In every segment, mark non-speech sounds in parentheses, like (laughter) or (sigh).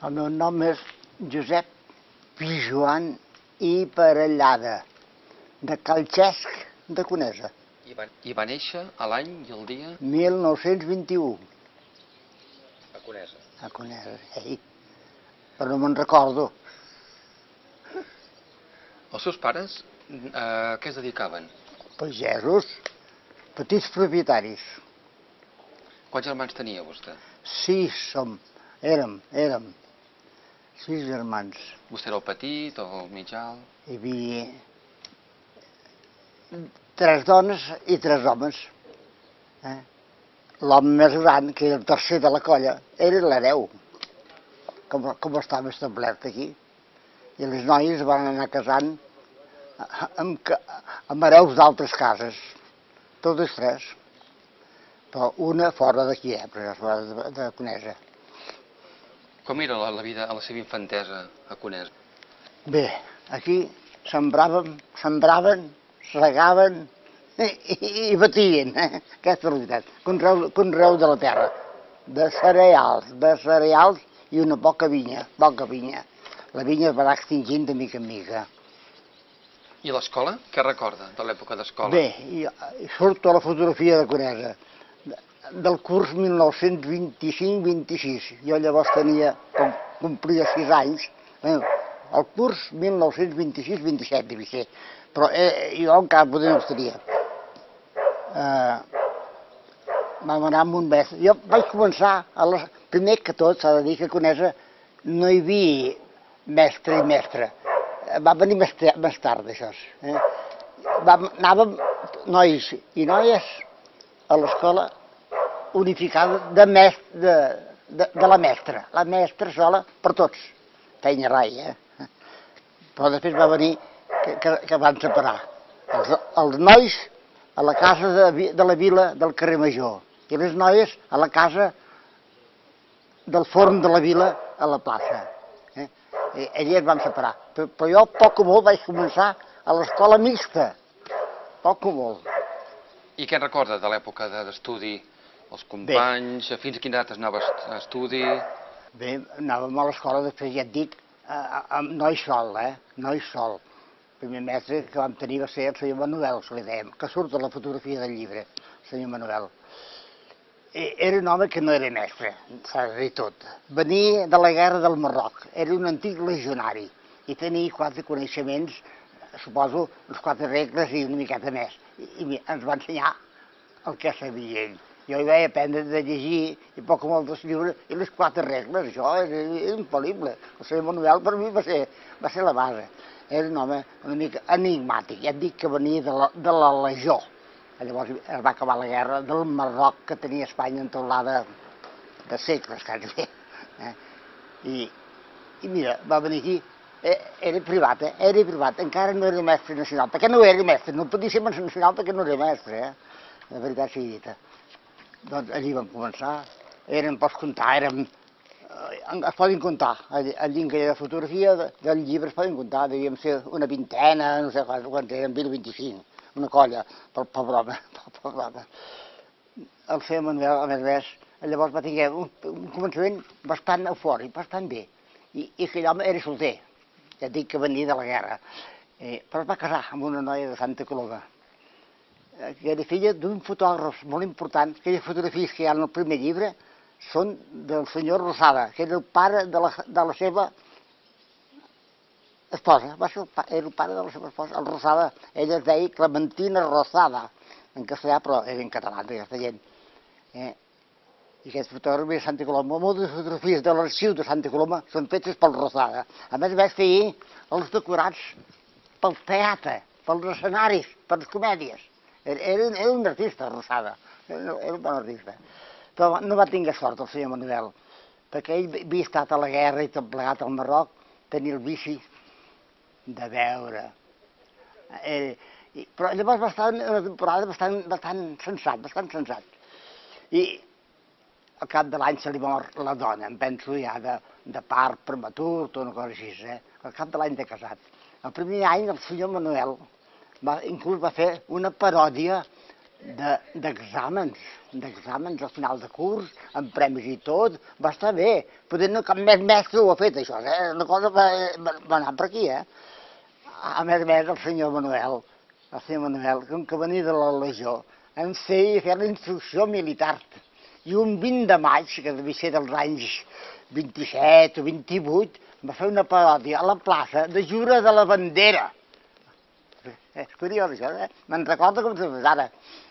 El meu nom és Josep Pijuan i Parellada, de Calxesc de Conesa, I va, I va néixer a l'any i el dia 1921, a Conesa. a Conesa. Ei, però no me'n recordo. Els seus pares eh, a què es dedicaven? Pagesos, petits propietaris. Quants germans tenia vostè? Sis som, érem, érem. Sis germans. Vostè era el petit o el mitjà? Hi havia tres dones i tres homes. Eh? L'home més gran, que era el tercer de la colla, era l'hereu, com, com estava establert aquí. I les noies van anar casant amb, amb hereus d'altres cases, totes tres. Però una fora d'aquí, eh, perquè és fora de, de Conesa. Com era la, la vida a la seva infantesa a Conesa? Bé, aquí sembràvem, sembraven, regaven i, i, i batien, eh? aquesta veritat. Conreu, conreu de la terra, de cereals, de cereals i una poca vinya, poca vinya. La vinya es va anar extingint de mica en mica. I l'escola? Què recorda de l'època d'escola? Bé, i, i surto a la fotografia de Conesa, del curs 1925-26. Jo llavors tenia, com complia sis anys, bé, el curs 1926-27 devia ser, però eh, jo encara poder no estaria. Eh, vam anar amb un mes. Jo vaig començar, a les... primer que tot s'ha de dir que a Conesa no hi havia mestre i mestre. Eh, Va venir més, més tard, això. Eh? Vam, anàvem nois i noies a l'escola unificada de, mes, de, de, de la mestra. La mestra sola per tots. Feina rai, eh? Però després va venir que, que, que van separar. Els, els nois a la casa de, de la vila del carrer Major i les noies a la casa del forn de la vila a la plaça. Eh? Allí es van separar. Però, però jo poc o molt vaig començar a l'escola mixta. Poc o molt. I què en recorda de l'època de- d'estudi? Els companys, Bé. fins a quina edat es anava a est- a estudi? Bé, anàvem a l'escola, després ja et dic, eh, amb noi sol, eh? Noi sol. El primer mestre que vam tenir va ser el senyor Manuel, que li dèiem, que surt a la fotografia del llibre, el senyor Manuel. Eh, Era un home que no era mestre, s'ha de dir tot. Venia de la guerra del Marroc, era un antic legionari i tenia quatre coneixements, suposo, les quatre regles i una miqueta més. I, ens va ensenyar el que sabia ell. Jo hi vaig aprendre de llegir i poc o molt d'escriure i les quatre regles, això era, era infal·lible. El senyor Manuel per mi va ser, va ser la base. Era un home una mica enigmàtic, ja et dic que venia de la, de la legió. Llavors es va acabar la guerra del Marroc que tenia Espanya entaulada de segles, quasi bé. Eh? I, I mira, va venir aquí, era privat, eh? era privat, encara no era mestre nacional, perquè no era mestre, no podia ser mestre nacional perquè no era mestre, eh? la veritat sigui dita. Doncs allí vam començar, eren, pots comptar, érem, eh, es poden comptar, allí en aquella fotografia de- del llibre es poden comptar, devíem ser una vintena, no sé quants, quants eren, 20 o 25, una colla, per, per broma, (laughs) per, per broma. El senyor Manuel, a més a més, llavors va tenir un, un començament bastant eufòric, bastant bé, i, i aquell home era solter, ja et dic que venia de la guerra, eh, però es va casar amb una noia de Santa Coloma, que era filla d'un fotògraf molt important, aquelles fotografies que hi ha en el primer llibre són del senyor Rosada, que era el pare de la, de la seva esposa, va ser el, pa, era el pare de la seva esposa, el Rosada, ella es deia Clementina Rosada, en castellà, però era en català, aquesta gent. Eh? I aquest fotògraf de Santa Coloma, moltes fotografies de l'arxiu de Santa Coloma són fetes pel Rosada. A més, vaig fer els decorats pel teatre, pels escenaris, per les comèdies. Era, era, un- artista, Rosada, era, un bon artista. Però no va tenir sort el senyor Manuel, perquè ell havia estat a la guerra i tot plegat al Marroc, tenia el vici de veure. Eh, i, però llavors va estar una temporada bastant, bastant sensat, bastant sensat. I al cap de l'any se li mor la dona, em penso ja de, de part prematur, tot una cosa així, eh? al cap de l'any de casat. El primer any el senyor Manuel va, inclús va fer una paròdia de- d'exàmens, d'exàmens al final de curs, amb premis i tot, va estar bé. Potser no cap més mestre ho ha fet, això, eh? La cosa va, va, va anar per aquí, eh? A més a més, el senyor Manuel, el senyor Manuel, com que venia de la Legió, ens feia fer la instrucció militar. I un 20 de maig, que devia ser dels anys 27 o 28, va fer una paròdia a la plaça de Jura de la Bandera. És curiós, això, eh? Me'n recordo com si fos ara.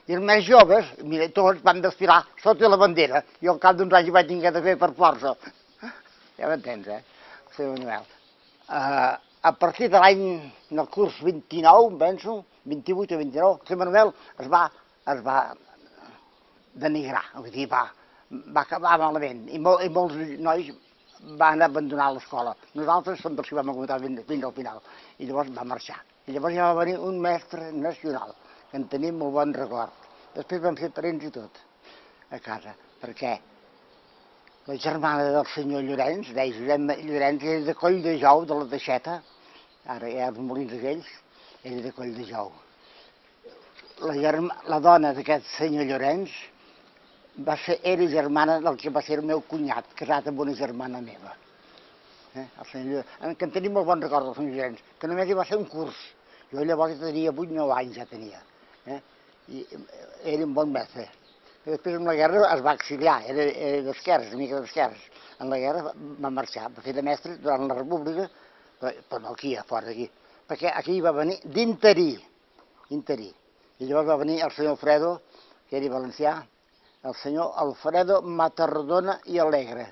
I els més joves, mira, tots van desfilar sota la bandera. Jo al cap d'uns anys ho vaig tenir de fer per força. Ja m'entens, eh? El senyor Manuel. Uh, a partir de l'any, del curs 29, em penso, 28 o 29, el senyor Manuel es va, es va denigrar, vull dir, va, va acabar malament. I, mol, I molts nois van abandonar l'escola. Nosaltres som dels que vam aguantar fins al final. I llavors va marxar. I llavors ja va venir un mestre nacional, que en tenim molt bon record. Després vam ser parents i tot, a casa, perquè la germana del senyor Llorenç, deia Josep Llorenç, era de Coll de Jou, de la Teixeta, ara hi ha els molins aquells, era de Coll de Jou. La, germa, la dona d'aquest senyor Llorenç va ser, era germana del que va ser el meu cunyat, casat amb una germana meva. Eh? El senyor, en que en tenim molt bon record del senyor Llorenç, que només hi va ser un curs. Jo llavors tenia 8-9 anys, ja tenia. Eh? I eh, era un bon mestre. I després en la guerra es va exiliar, era, era d'esquerres, una mica d'esquerres. En la guerra va marxar, va fer de mestre durant la república, però, però no aquí, a fora d'aquí. Perquè aquí va venir d'interí, interí. I llavors va venir el senyor Alfredo, que era valencià, el senyor Alfredo Matardona i Alegre,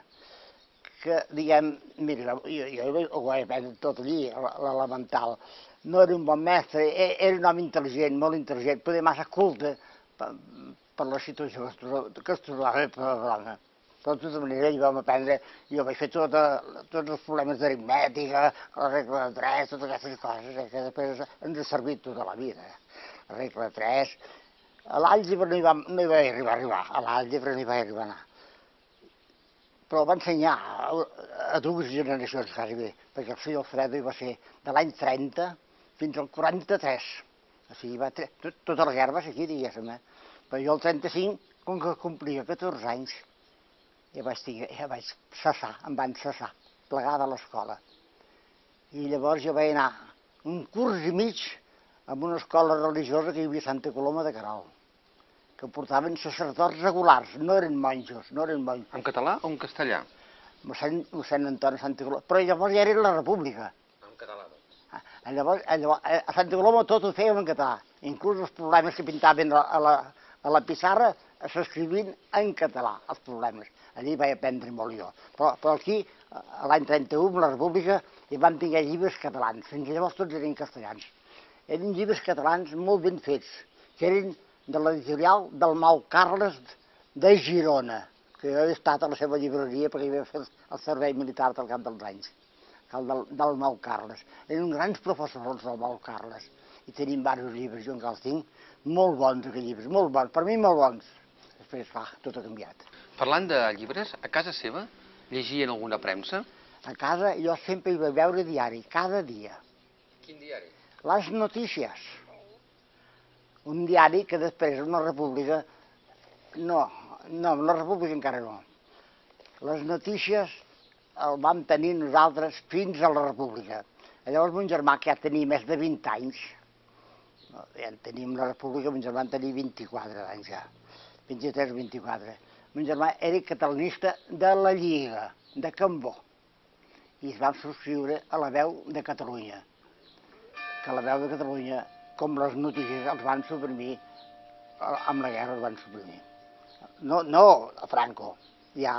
que, diguem, mira, jo, jo ho vaig aprendre tot allí, l'elemental. No era un bon mestre, e- era un home intel·ligent, molt intel·ligent, poder massa culte per, per la situació que es trobava- per la dona. Però de tota manera hi vam aprendre, jo vaig fer tota, tots els problemes d'aritmètica, la regla de 3, totes aquestes coses, eh, que després ens ha servit tota la vida. La regla de 3, a l'àlgebra no, hi vam, no hi vaig arribar a arribar, a l'àlgebra no hi vaig arribar a anar. Però va ensenyar a, a dues generacions quasi bé, perquè el senyor Alfredo hi va ser de l'any 30 fins al 43. O sigui, va tre... tot, tota la guerra va ser aquí, diguéssim, eh? Però jo el 35, com que complia 14 anys, ja vaig, tinc, ja vaig cessar, em van cessar, plegar de l'escola. I llavors jo vaig anar un curs i mig en una escola religiosa que hi havia a Santa Coloma de Caral, que portaven sacerdots regulars, no eren monjos, no eren monjos. En català o en castellà? mossèn, mossèn Antoni Santa Coloma, però llavors ja era la república. En català, doncs. Ah, Llavors, a llavors, a Santa Coloma tot ho fèiem en català, inclús els problemes que pintaven a la, a la pissarra s'escrivien en català, els problemes. Allí vaig aprendre molt jo. Però, però aquí, l'any 31, amb la república, hi vam tenir llibres catalans, fins llavors tots eren castellans. Eren llibres catalans molt ben fets, que eren de l'editorial del Mau Carles de Girona, que jo he estat a la seva llibreria perquè hi havia fet el servei militar al cap dels anys, el del, del Mau Carles. Eren grans professors del Mau Carles i tenim diversos llibres, jo encara els tinc, molt bons aquells llibres, molt bons, per mi molt bons. Després, clar, tot ha canviat. Parlant de llibres, a casa seva llegien alguna premsa? A casa jo sempre hi vaig veure diari, cada dia. Quin diari? Les notícies. Un diari que després una república... No, no, la república encara no. Les notícies el vam tenir nosaltres fins a la república. Llavors mon germà, que ja tenia més de 20 anys, ja en teníem la república, mon germà en tenia 24 anys ja, 23 o 24. Mon germà era catalanista de la Lliga, de Cambó, i es va subscriure a la veu de Catalunya que la veu de Catalunya, com les notícies, els van suprimir, amb la guerra els van suprimir. No, no a Franco, ja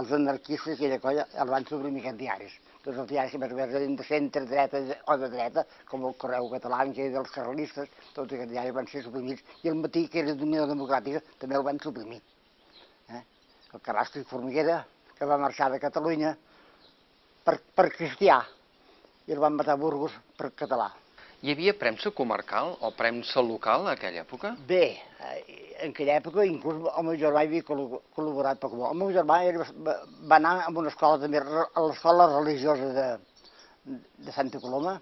els anarquistes i aquella colla els van suprimir aquests diaris. Tots els diaris que més o menys eren de centre dreta o de dreta, com el Correu Català, que era dels carlistes, tots aquests diaris van ser suprimits. I el matí, que era d'Unió Democràtica, també el van suprimir. Eh? El Carrasco i Formiguera, que va marxar de Catalunya per, per cristià, i el van matar a Burgos per català. Hi havia premsa comarcal o premsa local a aquella època? Bé, eh, en aquella època inclús el meu germà havia col·lo- col·laborat poc molt. El meu germà era, va, anar a una escola també, a l'escola religiosa de, de Santa Coloma,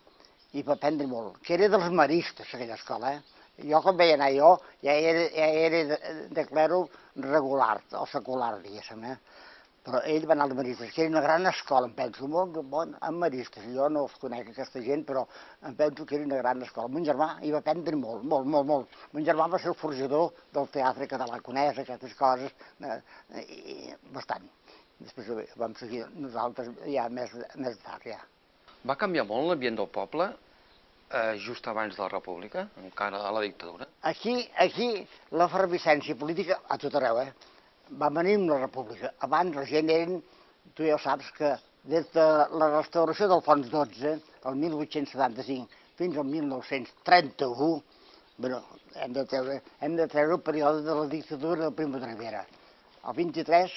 i va aprendre molt, que era dels maristes, aquella escola, eh? Jo quan veia anar jo, ja era, ja era de, de clero regular, o secular, diguéssim, eh? Però ell va anar als maristes, que era una gran escola, em penso, molt bon, amb maristes. Jo no els conec, aquesta gent, però em penso que era una gran escola. Mon germà hi va aprendre molt, molt, molt, molt. Mon germà va ser el forjador del teatre català, coneix aquestes coses, eh, i, bastant. Després vam seguir nosaltres ja més, més tard, ja. Va canviar molt l'ambient del poble eh, just abans de la República, encara a la dictadura? Aquí, aquí l'efervescència política a tot arreu, eh? Va venir amb la República. Abans la gent eren, tu ja saps que des de la restauració del Fons 12, el 1875, fins al 1931, bueno, hem de treure, hem de treure el període de la dictadura del Primo de Rivera. El 23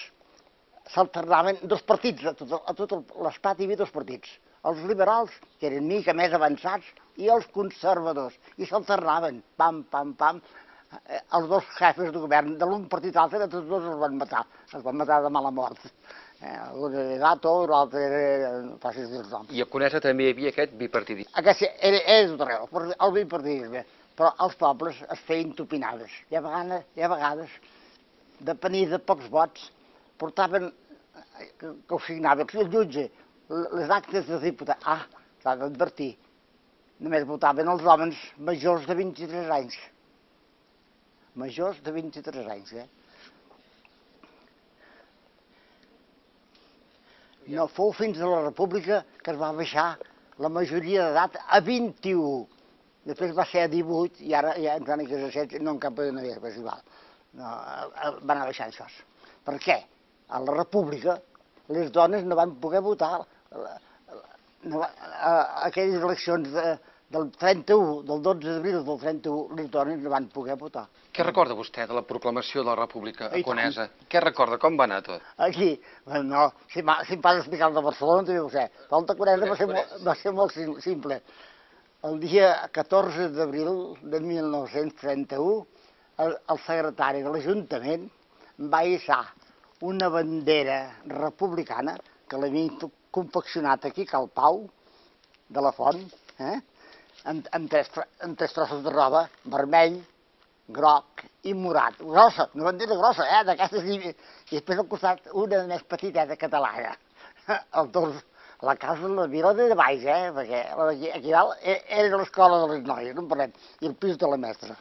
s'alternaven dos partits, a tot, a tot l'estat hi havia dos partits. Els liberals, que eren mica més avançats, i els conservadors. I s'alternaven, pam, pam, pam. Els dos jefes de govern de l'un partit a l'altre, tots dos els van matar. Els van matar de mala mort. Eh, un era Gato, l'altre era... facis dir els noms. I a Conesa també hi havia aquest bipartidisme. Aquest era, era tot arreu, el bipartidisme. Però els pobles es feien topinades. I a vegades, i a vegades depenir de pocs vots, portaven, eh, que, que ho signava el jutge, les actes dels diputats. Ah, s'ha d'advertir, només votaven els homes majors de 23 anys. Majors de 23 anys, eh? No fou fins a la República que es va baixar la majoria d'edat a 21. Després va ser a 18 i ara ja entrant a 16 no en cap de manera, però és igual. No, eh, va anar baixant això. Per què? A la República les dones no van poder votar no, a, aquelles eleccions de, del 31, del 12 d'abril del 31, les dones no van poder votar. Què recorda vostè de la proclamació de la República I tant. Conesa? Què recorda? Com va anar tot? Aquí, no, si, m'ha- si em pas explicar el de Barcelona, també ho sé. L'Alta Conesa va ser, molt, va ser molt sim- simple. El dia 14 d'abril de 1931, el, el secretari de l'Ajuntament va hissar una bandera republicana que l'havien confeccionat aquí, a Cal Pau, de la Font, eh? Amb, amb, tres, amb tres trossos de roba, vermell, groc i morat. Grossa, una bandera grossa, eh? D'aquestes... I, I després al costat una més petiteta catalana. (laughs) El dos, la casa de la vila de baix, eh? Perquè la d'aquí aquí dalt e- era l'escola de les noies, no en parlem, i el pis de la mestra.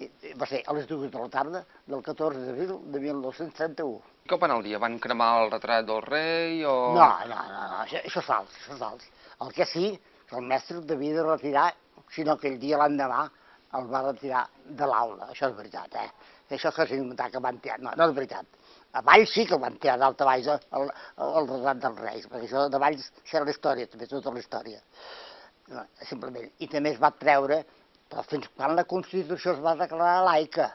I, i va ser a les dues de la tarda del 14 d'abril de 1931. Com va anar el dia? Van cremar el retrat del rei o...? No, no, no, no això, això és fals, això és fals. El que sí, que el mestre devia de retirar, sinó que el dia l'endemà el va retirar de l'aula, això és veritat, eh? Això que s'ha inventat que van tirar, no, no és veritat. A Valls sí que van tirar d'alta baix el, el, el dels reis, perquè això de Valls serà la història, també tota la història. No, simplement. I també es va treure, però fins quan la Constitució es va declarar laica,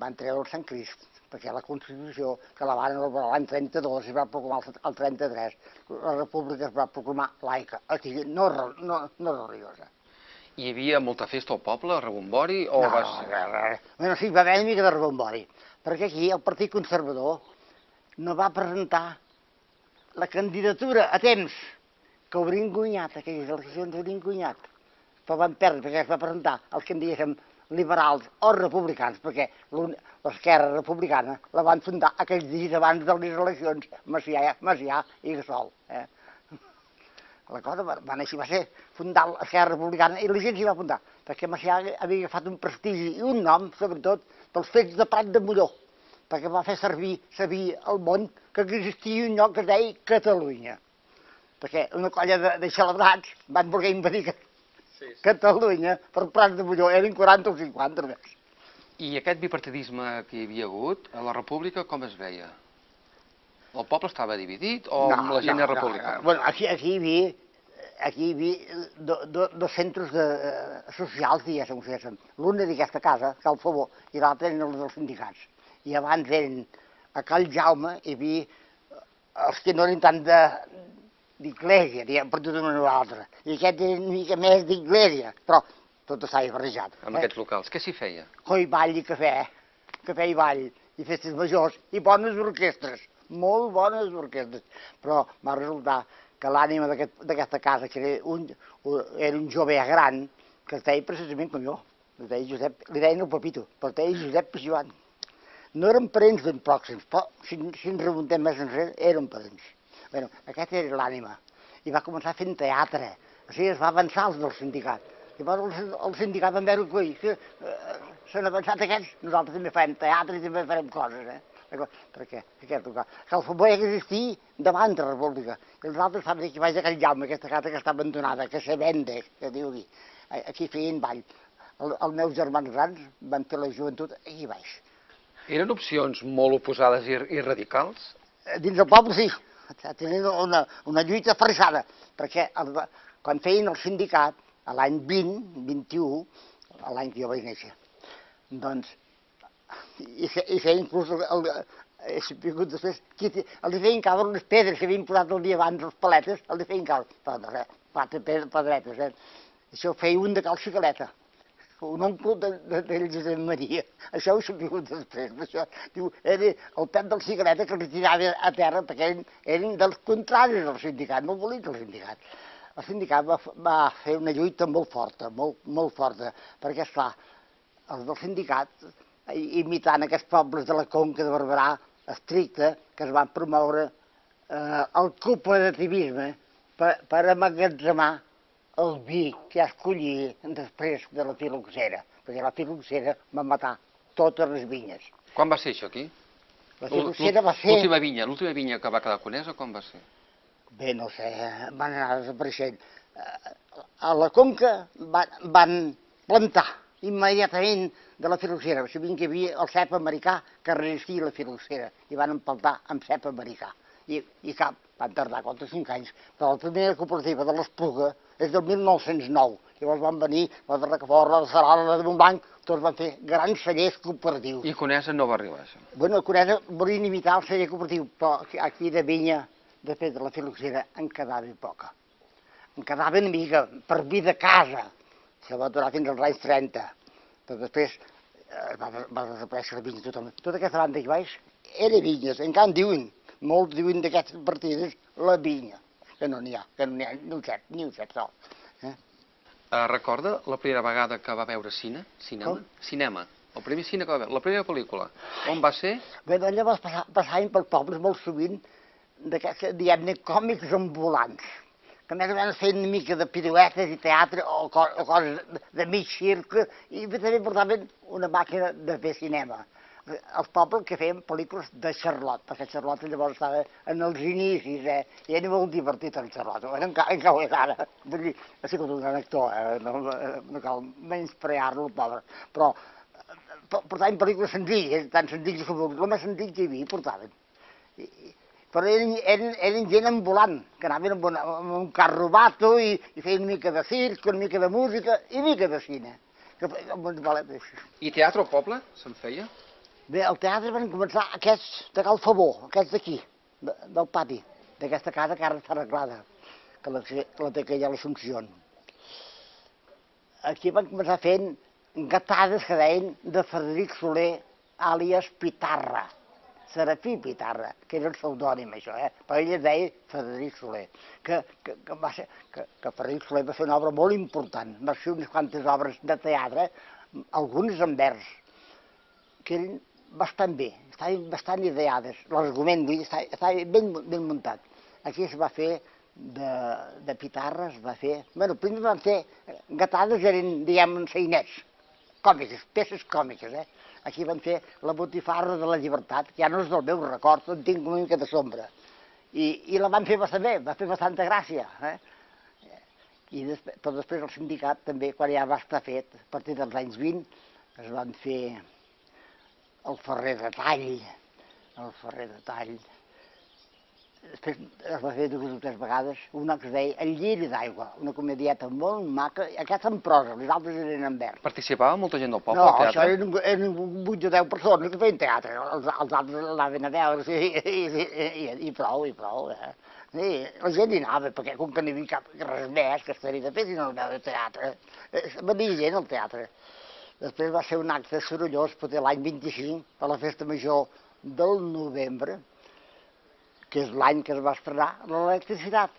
van treure el Sant Crist, perquè la Constitució, que la van elaborar l'any 32, es va proclamar el set- el 33, la República es va proclamar laica, aquí no, re- no, no religiosa. Hi havia molta festa al poble, rebombori, o no, va no, res, res. Bueno, sí, va haver una mica de rebombori, perquè aquí el Partit Conservador no va presentar la candidatura a temps, que haurien guanyat, aquelles eleccions haurien guanyat, però van perdre perquè es va presentar els que en diguéssim liberals o republicans, perquè l'esquerra republicana la van fundar aquells dies abans de les eleccions, Macià, Macià i Gasol. Eh? La cosa va, va, així, va ser fundar l'esquerra republicana i la gent s'hi va fundar, perquè Macià havia agafat un prestigi i un nom, sobretot, pels fets de Prat de Molló, perquè va fer servir, servir al món que existia un lloc que es deia Catalunya. Perquè una colla de, de celebrats van voler invadir Ca- Catalunya per Prat de Molló, eren 40 o 50 només. I aquest bipartidisme que hi havia hagut, a la República, com es veia? El poble estava dividit o amb la gent no, republicana? No, Bueno, aquí, aquí hi havia, aquí hi havia do, do, dos centres de, eh, socials, diguéssim, que diguéssim. L'una d'aquesta casa, Cal Favor, i l'altra eren els dels sindicats. I abans eren a Cal Jaume, hi havia els que no eren tant de d'iglésia, diguem, per tota una o l'altra. I aquests eren una mica més d'iglésia, però tot estava barrejat. Amb aquests locals, què s'hi feia? coi, ball i cafè, cafè i ball, i festes majors, i bones orquestres, molt bones orquestres. Però va resultar que l'ànima d'aquest- d'aquesta casa, que era un, un- era un jove gran, que es deia precisament com jo, li deia Josep, li deien el Pepito, però es deia Josep Joan. No eren parents ben pròxims, però si, si ens remuntem més enrere, eren parents. Bueno, aquesta era l'ànima. I va començar fent teatre. O sigui, es va avançar els del sindicat. Llavors el, el sindicat van veure que, que eh, s'han avançat aquests, nosaltres també farem teatre i també farem coses, eh? Perquè, aquesta cosa. Que el futbol ha d'existir davant de la República. I els altres fan que vaig a Can Jaume, aquesta casa que està abandonada, que se vende, que diu aquí. Aquí feien ball. El, els meus germans grans van fer la joventut aquí baix. Eren opcions molt oposades i, i radicals? Eh, Dins del poble sí, tenien una, una lluita ferrissada, perquè el, quan feien el sindicat, a l'any 20, 21, a l'any que jo vaig néixer, doncs, i, i feien inclús el, he sabut després, qui, els feien caure unes pedres que havien posat el dia abans els paletes, els feien caure, quatre pedres, pedretes, eh? Això ho feia un de cal xicaleta, un oncle de, de, de Josep Maria. Això ho sabut després. Això, diu, era el pet del cigareta que li tirava a terra perquè eren, eren dels contraris del sindicat, no volien el sindicat. El sindicat va, va fer una lluita molt forta, molt, molt forta, perquè, esclar, els del sindicat, i- imitant aquests pobles de la Conca de Barberà, estricte, que es van promoure eh, el cooperativisme per, per amagatzemar el vi que ja es collia després de la filoxera, perquè la filoxera va matar totes les vinyes. Quan va ser això aquí? La filoxera va ser... L'última vinya, l'última vinya que va quedar conesa, quan va ser? Bé, no sé, van anar desapareixent. Eh, A la Conca van, van plantar immediatament de la filoxera. Sabien que hi havia el cep americà que resistia la filoxera i van empaltar amb cep americà. I, i cap, van tardar 4-5 anys, però la primera cooperativa de l'Espluga és del 1909. Llavors van venir la de Rocafort, la de Sarala, la de Montblanc, tots van fer grans cellers cooperatius. I Conesa no va arribar, això. Bueno, Conesa volien imitar el celler cooperatiu, però aquí- de vinya, després de la filoxera, en quedava poca. En quedava una mica per vi de casa. Això va durar fins als anys 30. Però després eh, va, va desaparèixer la vinya totalment. Tota aquesta banda aquí baix era vinyes. Encara en diuen, molts diuen d'aquestes partides, la vinya. Que no n'hi ha, que no n'hi ha ni un ni un cep sol. Eh? Uh, recorda la primera vegada que va veure cine? Cinema? Com? Cinema. El primer cine que va veure, la primera pel·lícula. On va ser? Bé, doncs llavors passa- passaven pels pobles molt sovint d'aquests, diguem-ne, còmics ambulants, que més o menys feien una mica de piruetes i teatre o, co o coses de, de mig circ, i també portaven una màquina de fer cinema. Els pobles que feien pel·lícules de Charlotte, perquè Charlotte llavors estava en els inicis, eh? i era molt divertit en Charlotte, era encara, encara ho és ara. Vull dir, ha sigut un gran actor, eh? no, no cal menysprear-lo, pobre, però eh, portaven pel·lícules senzilles, tan senzilles com el més senzill que hi havia, portaven. I, però eren, eren, eren gent ambulant, que anaven amb, una, amb un carrobato i, i feien una mica de circ, una mica de música i una mica de cine. Que. I teatre al poble? Se'n feia? Bé, al teatre van començar aquests de Cal Favor, aquests d'aquí, de, del pati, d'aquesta casa que ara està arreglada, que la, que la té aquella a l'Assumpció. Aquí van començar fent gatades que deien de Frederic Soler, àlies Pitarra, Serafí Pitarra, que era el pseudònim això, eh? però ell es deia Frederic Soler, que, que, que, va ser, que, que Frederic Soler va fer una obra molt important, va fer unes quantes obres de teatre, algunes en vers, que eren bastant bé, estaven bastant ideades, l'argument, vull dir, estava, ben, ben muntat. Aquí es va fer de, de pitarra, es va fer... bueno, primer van fer, gatades eren, diguem, seinets, còmiques, peces còmiques, eh? Aquí van fer la botifarra de la llibertat, que ja no és del meu record, en tinc una mica de sombra. I, i la van fer bastant bé, va fer bastanta gràcia, eh? I després, però després el sindicat també, quan ja va estar fet, a partir dels anys 20, es van fer el ferrer de tall, el ferrer de tall. Després es va fer dues o tres vegades una que es deia El lliri d'aigua, una comedieta molt maca, aquesta en prosa, les altres eren en vers. Participava molta gent del poble No, al això teatre? eren, eren 8 o 10 persones que feien teatre, els, els altres anaven a veure i, i, i, i, prou, i prou. Eh? Sí, la gent hi anava, perquè com que no hi havia cap, res més que estaria de fer si no veure teatre. Eh, Venia gent al teatre. Després va ser un acte sorollós, potser l'any 25, a la festa major del novembre, que és l'any que es va estrenar l'electricitat.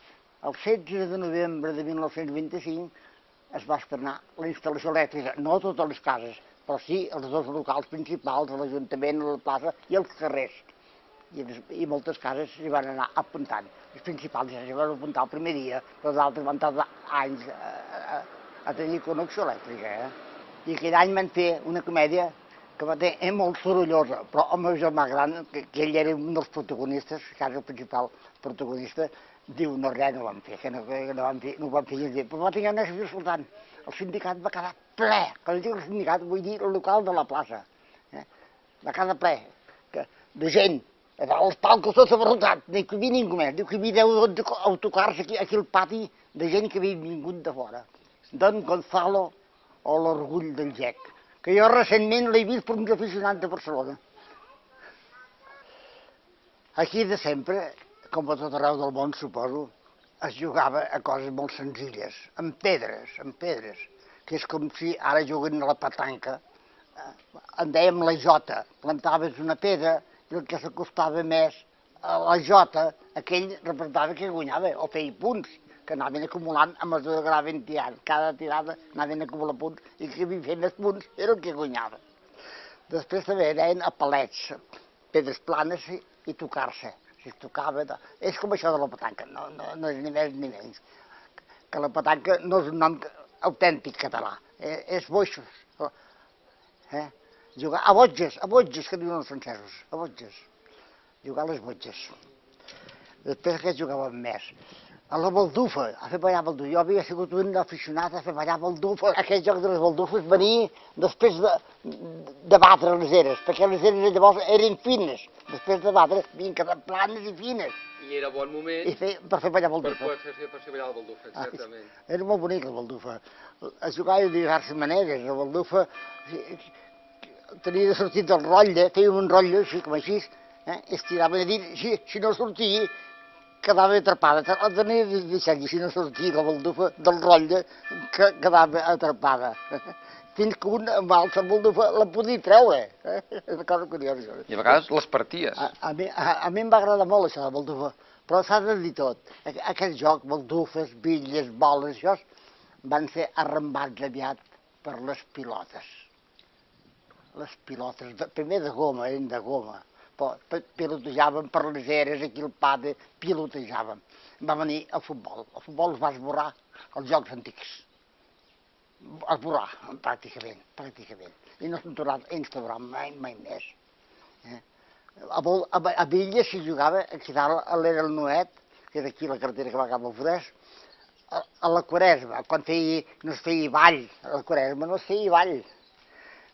El 16 de novembre de 1925 es va estrenar la instal·lació elèctrica, no a totes les cases, però sí els dos locals principals, l'Ajuntament, la plaça i els carrers. I, i moltes cases s'hi van anar apuntant. Els principals ja s'hi van apuntar el primer dia, però els altres van tardar anys a, a, a tenir connexió elèctrica. Eh? I aquell any van fer una comèdia que va ser eh, molt sorollosa, però el meu germà gran, que, que ell era un dels protagonistes, que era el principal protagonista, diu, no, res no vam fer, que no, que no vam fer, no ho vam fer gens Però va tenir un èxit escoltant. El sindicat va quedar ple, quan dic el sindicat vull dir el local de la plaça. Eh? Va quedar ple, que, de gent, els palcos tots abarrotats, no hi havia ningú més, diu que hi havia 10 autocars aquí, aquí al pati de gent que havia vingut de fora. Don Gonzalo o l'orgull del GEC que jo recentment l'he vist per uns aficionats de Barcelona. Aquí de sempre, com a tot arreu del món, suposo, es jugava a coses molt senzilles, amb pedres, amb pedres, que és com si ara juguen a la petanca, eh, en dèiem la jota, plantaves una pedra i el que s'acostava més a la jota, aquell representava que guanyava, o feia punts que anaven acumulant a mesura que anaven tirant. Cada tirada anaven acumulant punts i que havia fet més punts era el que guanyava. Després també deien a palets, pedres planes i tocar-se. Si es tocava... De... És com això de la petanca, no, no, no és ni més ni menys. Que la petanca no és un nom autèntic català, eh, és boixos. Eh? Jugar a botges, a botges, que diuen els francesos, a botges. Jugar a les botges. Després que jugàvem més a la baldufa, a fer ballar baldufa. Jo havia sigut un aficionat a fer ballar baldufa. Aquest joc de les baldufes venia després de, de batre les eres, perquè les eres llavors eren fines. Després de batre, vinc quedant planes i fines. I era bon moment I fer, per fer ballar baldufa. per, poder fer, per fer ballar la baldufa, certament. Ah, era molt bonic la baldufa. Es jugava de diverses maneres. La baldufa tenia de sortir del rotlle, feia un rotlle així com així, eh? estiraven a dir, si, si no sortia, quedava atrapada. La tenia deixat i si no sortia la baldufa del rotlle que quedava atrapada. (laughs) Fins que un amb altra baldufa la podia treure. Eh? És una cosa curiosa. I a vegades les parties. A, a, mi, a, a mi em va agradar molt això de baldufa, però s'ha de dir tot. Aquest joc, baldufes, bitlles, boles, això, van ser arrembats aviat per les pilotes. Les pilotes, de, primer de goma, eren de goma pilotejàvem per les eres, aquí al pade, pilotejàvem. Va venir el futbol. El futbol es va esborrar als jocs antics. Esborrar, pràcticament, pràcticament. I no s'han tornat a instaurar mai, mai més. Eh? A, a, a Villa s'hi jugava, aquí dalt, a l'era el Noet, que és aquí la carretera que va cap al Forès, a, a la Quaresma, quan feia, no es feia ball, a la Quaresma no es feia ball.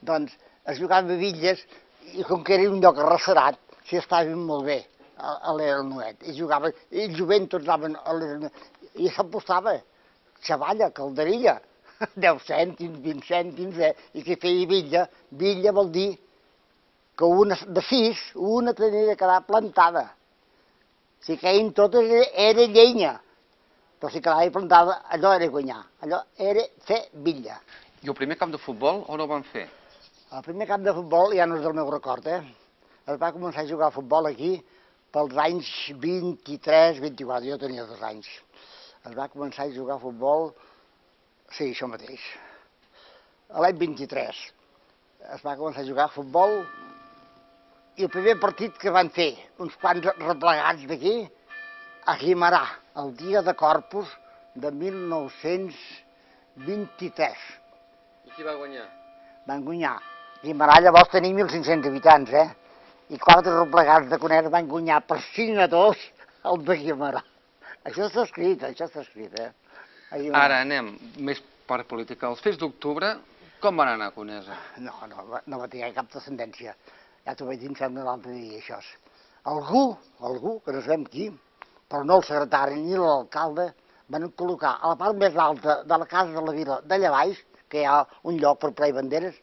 Doncs es jugava a Villes i com que era un lloc arrecerat, s'hi estaven molt bé a, a l'era Nuet. I jugaven, i els joventos anaven a l'era Nuet. I s'apostava, xavalla, calderilla, (laughs) 10 cèntims, 20 cèntims, eh? i que feia villa. Villa vol dir que una de sis, una tenia de quedar plantada. Si queien totes era llenya, però si quedava plantada allò era guanyar, allò era fer villa. I el primer camp de futbol on ho van fer? El primer camp de futbol ja no és del meu record, eh? Es va començar a jugar a futbol aquí pels anys 23, 24, jo tenia dos anys. Es va començar a jugar a futbol, sí, això mateix, a l'any 23. Es va començar a jugar a futbol i el primer partit que van fer, uns quants replegats d'aquí, a Guimarà, el dia de Corpus de 1923. I qui va guanyar? Van guanyar Guimarà llavors tenia 1.500 habitants, eh? I quatre replegats de Coners van guanyar per 5 a 2 el de Guimarà. Això està escrit, això està escrit, eh? Ara anem més per política. Els fets d'octubre, com van anar a Conesa? No, no, no va tenir cap descendència. Ja t'ho vaig dir, em sembla, l'altre dia, això. Algú, algú, que no sabem qui, però no el secretari ni l'alcalde, van col·locar a la part més alta de la casa de la vila d'allà baix, que hi ha un lloc per plegar banderes,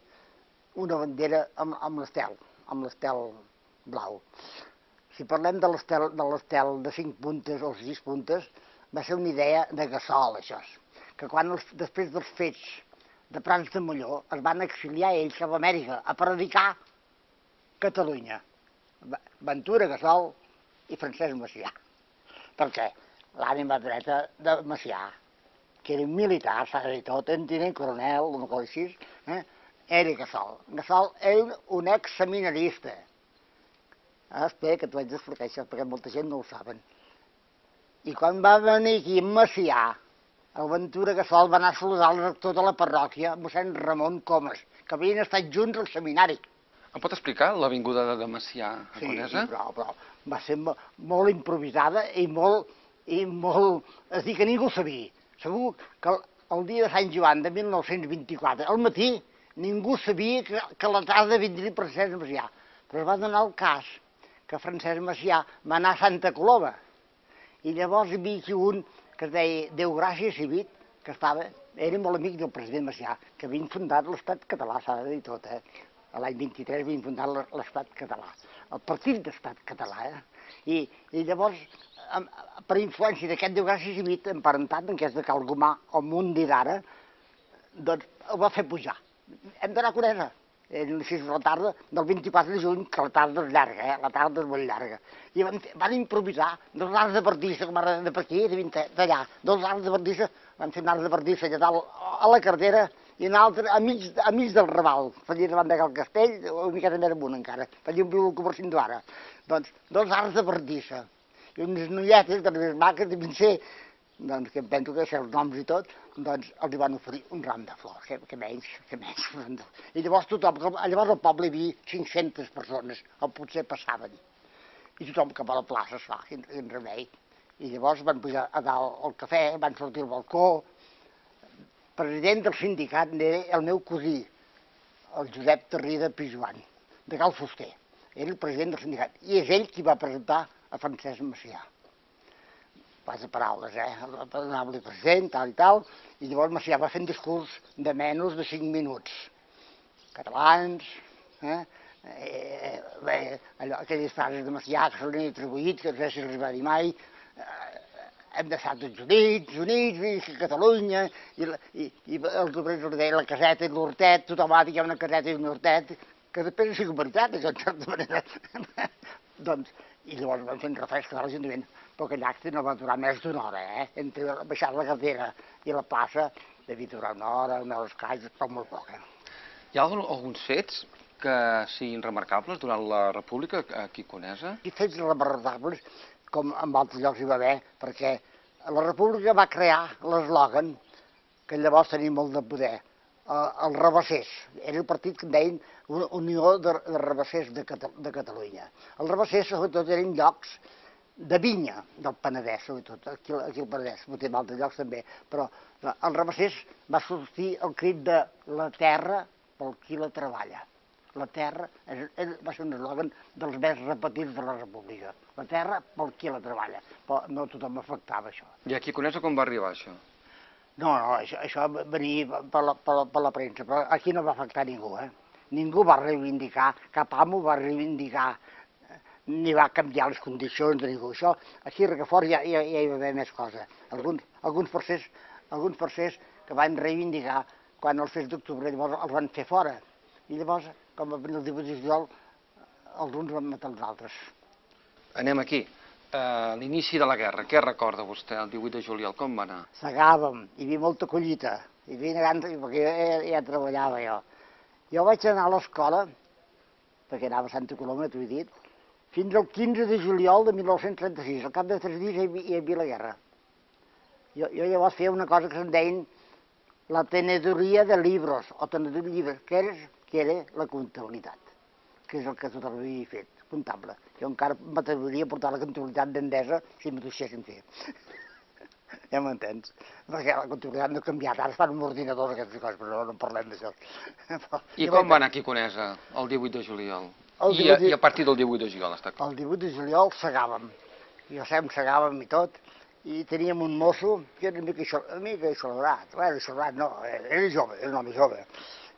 una bandera amb, amb l'estel, amb l'estel blau. Si parlem de l'estel de de 5 puntes o 6 puntes, va ser una idea de Gassol, això. Que quan els, després dels fets de Prats de Molló es van exiliar ells a Amèrica a predicar Catalunya. Ventura Gassol i Francesc Macià. Per què? L'ànima dreta de Macià que era militar, s'ha de dir tot, en tinent coronel, una cosa així, eh? Era Gassol. Gassol era un ex-seminarista. Ah, espera que t'ho vaig explicar això, perquè molta gent no ho saben. I quan va venir aquí en Macià, el Ventura Gassol va anar a saludar el rector de la parròquia, mossèn Ramon Comas, que havien estat junts al seminari. Em pot explicar l'avinguda de Macià a Sí, Conesa? però, però va ser mo- molt improvisada i molt, i molt... És a dir, que ningú ho sabia. Segur que el, el dia de Sant Joan de 1924, al matí, ningú sabia que, que la tarda vindria Francesc Macià. Però es va donar el cas que Francesc Macià va anar a Santa Coloma. I llavors hi havia aquí un que es deia Déu Gràcia Civit, que estava, era molt amic del president Macià, que havien fundat l'estat català, s'ha de dir tot, eh? L'any 23 havien fundat l'estat català, el partit d'estat català, eh? I, i llavors, per influència d'aquest Déu Gràcia Civit, emparentat, en què és de Calgomà, o Mundi d'ara, doncs el va fer pujar. Hem d'anar a. Era les 6 de la tarda del 24 de juny, que la tarda és llarga, eh? la tarda és molt llarga. I van, van improvisar dos arts de pardissa, com ara de per aquí, de d'allà, dos arts de pardissa, van fer un art de pardissa allà dalt a la cartera i un altre a mig, a mig del Raval, allà davant del castell, una miqueta més amunt encara, allà on viu el comerciant d'ara. Doncs dos arts de pardissa i unes noietes de les maques devien ser doncs, que penso que els noms i tot, doncs els van oferir un ram de flors, que, que menys, que menys. (laughs) I llavors tothom, llavors al poble hi havia 500 persones, o potser passaven. I tothom cap a la plaça, esclar, quin, quin remei. I llavors van pujar a dalt al cafè, van sortir al balcó, president del sindicat era el meu cosí, el Josep Tarrida Pijuan, de Cal Fuster. Era el president del sindicat. I és ell qui va presentar a Francesc Macià de paraules, eh? El honorable president, tal i tal, i llavors Macià va fer un discurs de menys de 5 minuts. Catalans, eh? eh, bé, allò, aquelles frases de Macià que se li han atribuït, que no sé si els va dir mai, eh, hem d'estar tots units, units, visca Catalunya, i, la- i, i el govern deia la caseta i l'hortet, tothom va dir que hi ha una caseta i un hortet, que després és veritat, això, en certa manera. (laughs) doncs, i llavors vam fer un refresc de l'Ajuntament, però aquell acte no va durar més d'una hora, eh? Entre baixar la cartera i la plaça devia durar una hora, una hora escaig, però molt poc, eh? Hi ha algun- alguns fets que siguin remarcables durant la República aquí a Conesa? i fets remarcables, com en altres llocs hi va haver, perquè la República va crear l'eslògan, que llavors tenia molt de poder, eh, els rebassers. Era el partit que en deien Unió de, de Rebassers de, Cata, de Catalunya. Els rebassers, sobretot, eren llocs de vinya del Penedès, sobretot, aquí, aquí al Penedès, potser en altres llocs també, però els rebassers va sortir el crit de la terra pel qui la treballa. La terra és, és, va ser un eslògan dels més repetits de la República. La terra pel qui la treballa. Però no tothom afectava això. I aquí a Conesa com va arribar això? No, no, això, això va venir per la, per, la, per la premsa, però aquí no va afectar ningú, eh? Ningú va reivindicar, cap amo va reivindicar, ni va canviar les condicions de ningú. Això, aquí a Rocafort ja, ja, ja hi va haver més cosa. Alguns, alguns forcers, alguns forcers que van reivindicar quan els fets d'octubre llavors els van fer fora. I llavors, com va venir el 18 de juliol, els uns van matar els altres. Anem aquí. Uh, L'inici de la guerra, què recorda vostè el 18 de juliol? Com va anar? segàvem, hi havia molta collita, hi havia grans, perquè ja, ja treballava jo. Jo vaig anar a l'escola, perquè anava a Santa Coloma, t'ho he dit, fins al 15 de juliol de 1936. Al cap de tres dies hi havia, hi havia la guerra. Jo, jo llavors feia una cosa que se'n deien la tenedoria de libros, o tenedoria de llibres, que era, que era la comptabilitat, que és el que tothom havia fet, comptable. Jo encara m'atreviria a portar la comptabilitat d'Endesa si m'ho deixessin fer. (laughs) Ja m'entens? Perquè la comptabilitat no ha canviat, ara es fan amb ordinadors aquestes coses, però no, no parlem d'això. (laughs) I com va anar aquí a Conesa el 18 de juliol? El I, a, 18 I a partir del 18 de juliol està clar. El 18 de juliol segàvem. I jo sempre segàvem i tot. I teníem un mosso que era una mica, xo- una mica xolorat. Bueno, xolorat no, era jove, era un home jove.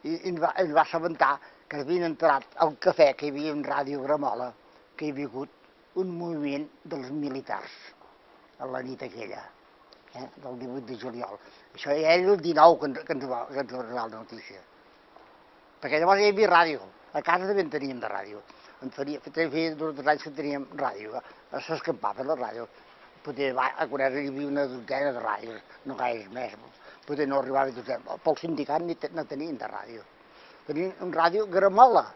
I, i ens, va, ens va assabentar que havien entrat al cafè que hi havia en Ràdio Gramola, que hi havia hagut un moviment dels militars a la nit aquella, eh, del 18 de juliol. Això ja era el 19 que, ens- que, ens, va, que ens va arribar la notícia. Perquè llavors hi havia ràdio. A casa també en teníem de ràdio. En faria, feia dos o tres anys que teníem ràdio. S'escampava la ràdio. Poder, va, a Conesa hi havia una dotzena de ràdios, no gaire més. Poder no arribava a dotzena. Pel sindicat ni no tenien de ràdio. Tenien un ràdio gramola.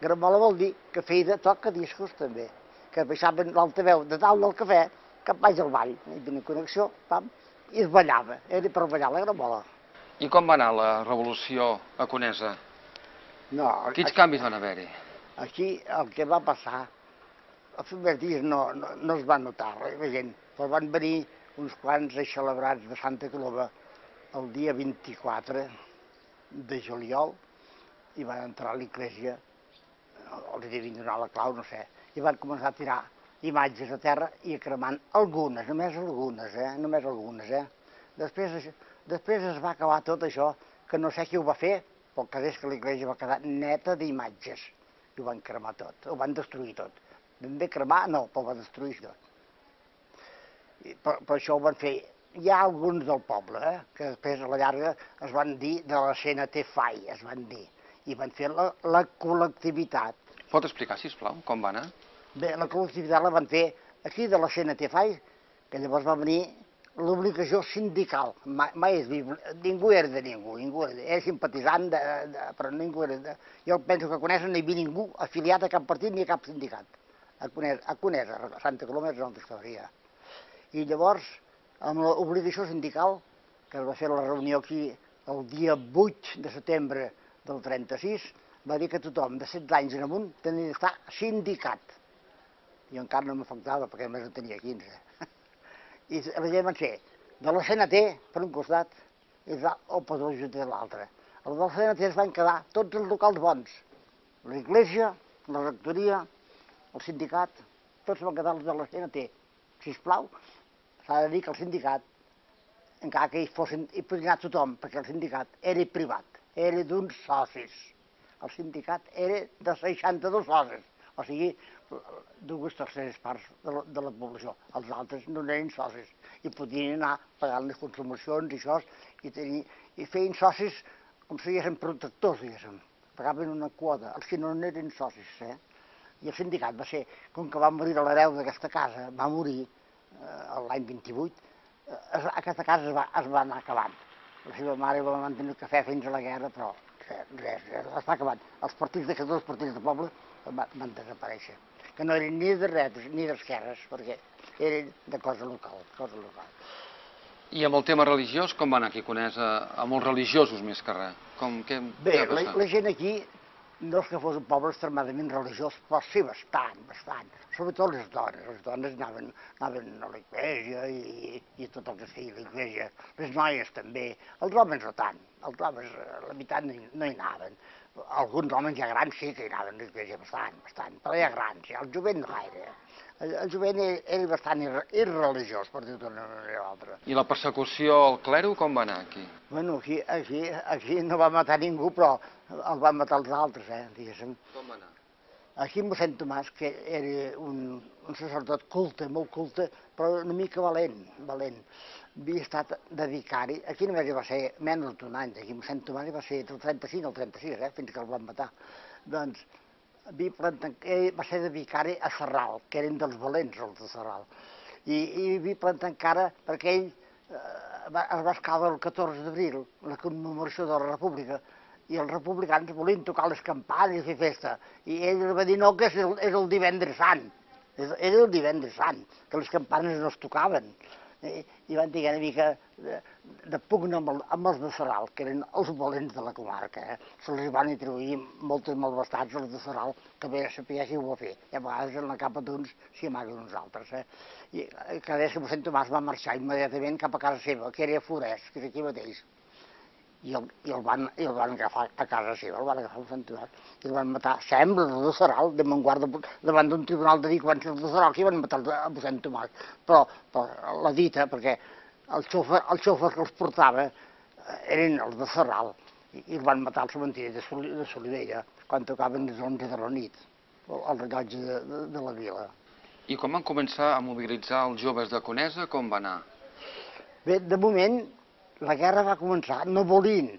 Gramola vol dir que feia de toca discos també, que baixaven l'altaveu de dalt del cafè cap baix al ball. Hi havia una connexió, pam, i es ballava. Era per ballar la gramola. I com va anar la revolució a Conesa? No, Quins aquí, canvis van haver-hi? aquí el que va passar, els primers dies no, no, no es va notar res, la gent, però van venir uns quants celebrats de Santa Coloma el dia 24 de juliol i van entrar a l'església, els devien donar la clau, no sé, i van començar a tirar imatges a terra i a cremant algunes, només algunes, eh? només algunes. Eh? Després, després es va acabar tot això, que no sé qui ho va fer, però el cas és que l'església va quedar neta d'imatges i ho van cremar tot, ho van destruir tot. Ben bé cremar, no, però ho van destruir tot. I per, per això ho van fer. Hi ha alguns del poble, eh, que després a la llarga es van dir de la CNT FAI, es van dir, i van fer la, la col·lectivitat. Pot explicar, si plau, com va anar? Bé, la col·lectivitat la van fer aquí de la CNT FAI, que llavors va venir l'obligació sindical. Mai, mai es diu, ningú era de ningú, ningú era, de, era simpatitzant, de, de, però ningú era de... Jo penso que a Conesa no hi havia ningú afiliat a cap partit ni a cap sindicat. A Conesa, a, Conesa, a Santa Coloma és una altra història. I llavors, amb l'obligació sindical, que es va fer la reunió aquí el dia 8 de setembre del 36, va dir que tothom de 16 anys en amunt tenia d'estar sindicat. Jo encara no m'afectava perquè només en tenia 15. I la gent van ser de la CNT per un costat i de- el Padró Junta de l'altre. Els de la CNT es van quedar tots els locals bons. L'església, la rectoria, el sindicat, tots van quedar els de la CNT. Si plau, s'ha de dir que el sindicat, encara que hi fossin, anar tothom, perquè el sindicat era privat, era d'uns socis. El sindicat era de 62 socis, o sigui, dues terceres parts de la, de la població. Els altres no eren socis i podien anar pagant les consumacions i això, i, tenir, i feien socis com si diguéssim protectors, diguéssim. Pagaven una quota, els que no eren socis, eh? I el sindicat va ser, com que va morir l'hereu d'aquesta casa, va morir eh, l'any 28, eh, es- aquesta casa es va, es va anar acabant. La seva mare va mantenir el cafè fins a la guerra, però res, res, res es va acabant. Els partits de tots els partits de poble van, van desaparèixer, que no eren ni de dretes ni d'esquerres, perquè eren de cosa local, cosa local. I amb el tema religiós, com va anar aquí a Conesa, amb els religiosos més que res? Com, què, Bé, què la, la gent aquí no és que fos un poble extremadament religiós, però sí bastant, bastant. Sobretot les dones. Les dones anaven, anaven a l'església i, i tot el que feia l'església. Les noies també. Els homes no tant. Els homes, eh, la meitat no hi, no hi anaven. Alguns homes ja grans sí que hi anaven a l'església bastant, bastant, però ja grans, ja. el jovent no gaire. El, el jovent era, bastant irre, irreligiós, per dir-ho d'una manera o altra. I la persecució al clero com va anar aquí? Bueno, aquí, aquí, aquí no va matar ningú, però el van matar els altres, eh, diguéssim. Com va anar? Aquí mossèn Tomàs, que era un, un sacerdot culte, molt culte, però una mica valent, valent. Havia estat de vicari, aquí només hi va ser menys d'un any, aquí mossèn Tomàs hi va ser del 35 al 36, eh, fins que el van matar. Doncs plantat, ell va ser de vicari a Serral, que eren dels valents els de Serral. I, i havia plantat cara perquè ell eh, va, es va escalar el 14 d'abril, la commemoració de la República, i els republicans volien tocar les campanes i festa. I ell va dir no, que és el, és el divendres sant. És- el divendres sant, que les campanes no es tocaven. I, van tenir una mica de, de pugna amb, el, amb els de Saral, que eren els valents de la comarca. Eh? Se'ls van atribuir moltes malvestats als de Saral, que bé ho va fer. I a vegades en la capa d'uns s'hi amaguen uns altres. Eh? I eh, cada vegada que mossèn Tomàs va marxar immediatament cap a casa seva, que era a Forès, que és aquí mateix i el, i el, van, i el van agafar a casa seva, el van agafar al Tomàs, i el van matar, sembla, el de Saral, de Montguarda, davant d'un tribunal de dir que van ser els de Saral, que van matar el Sant Tomàs. Però, però la dita, perquè el xofer, el xofer que els portava eh, eren els de Saral, i, i el van matar al cementiri de, Soli, de Solivella, quan tocaven les 11 de la nit, el rellotge de, de, de la vila. I com van començar a mobilitzar els joves de Conesa, com va anar? Bé, de moment, la guerra va començar no volint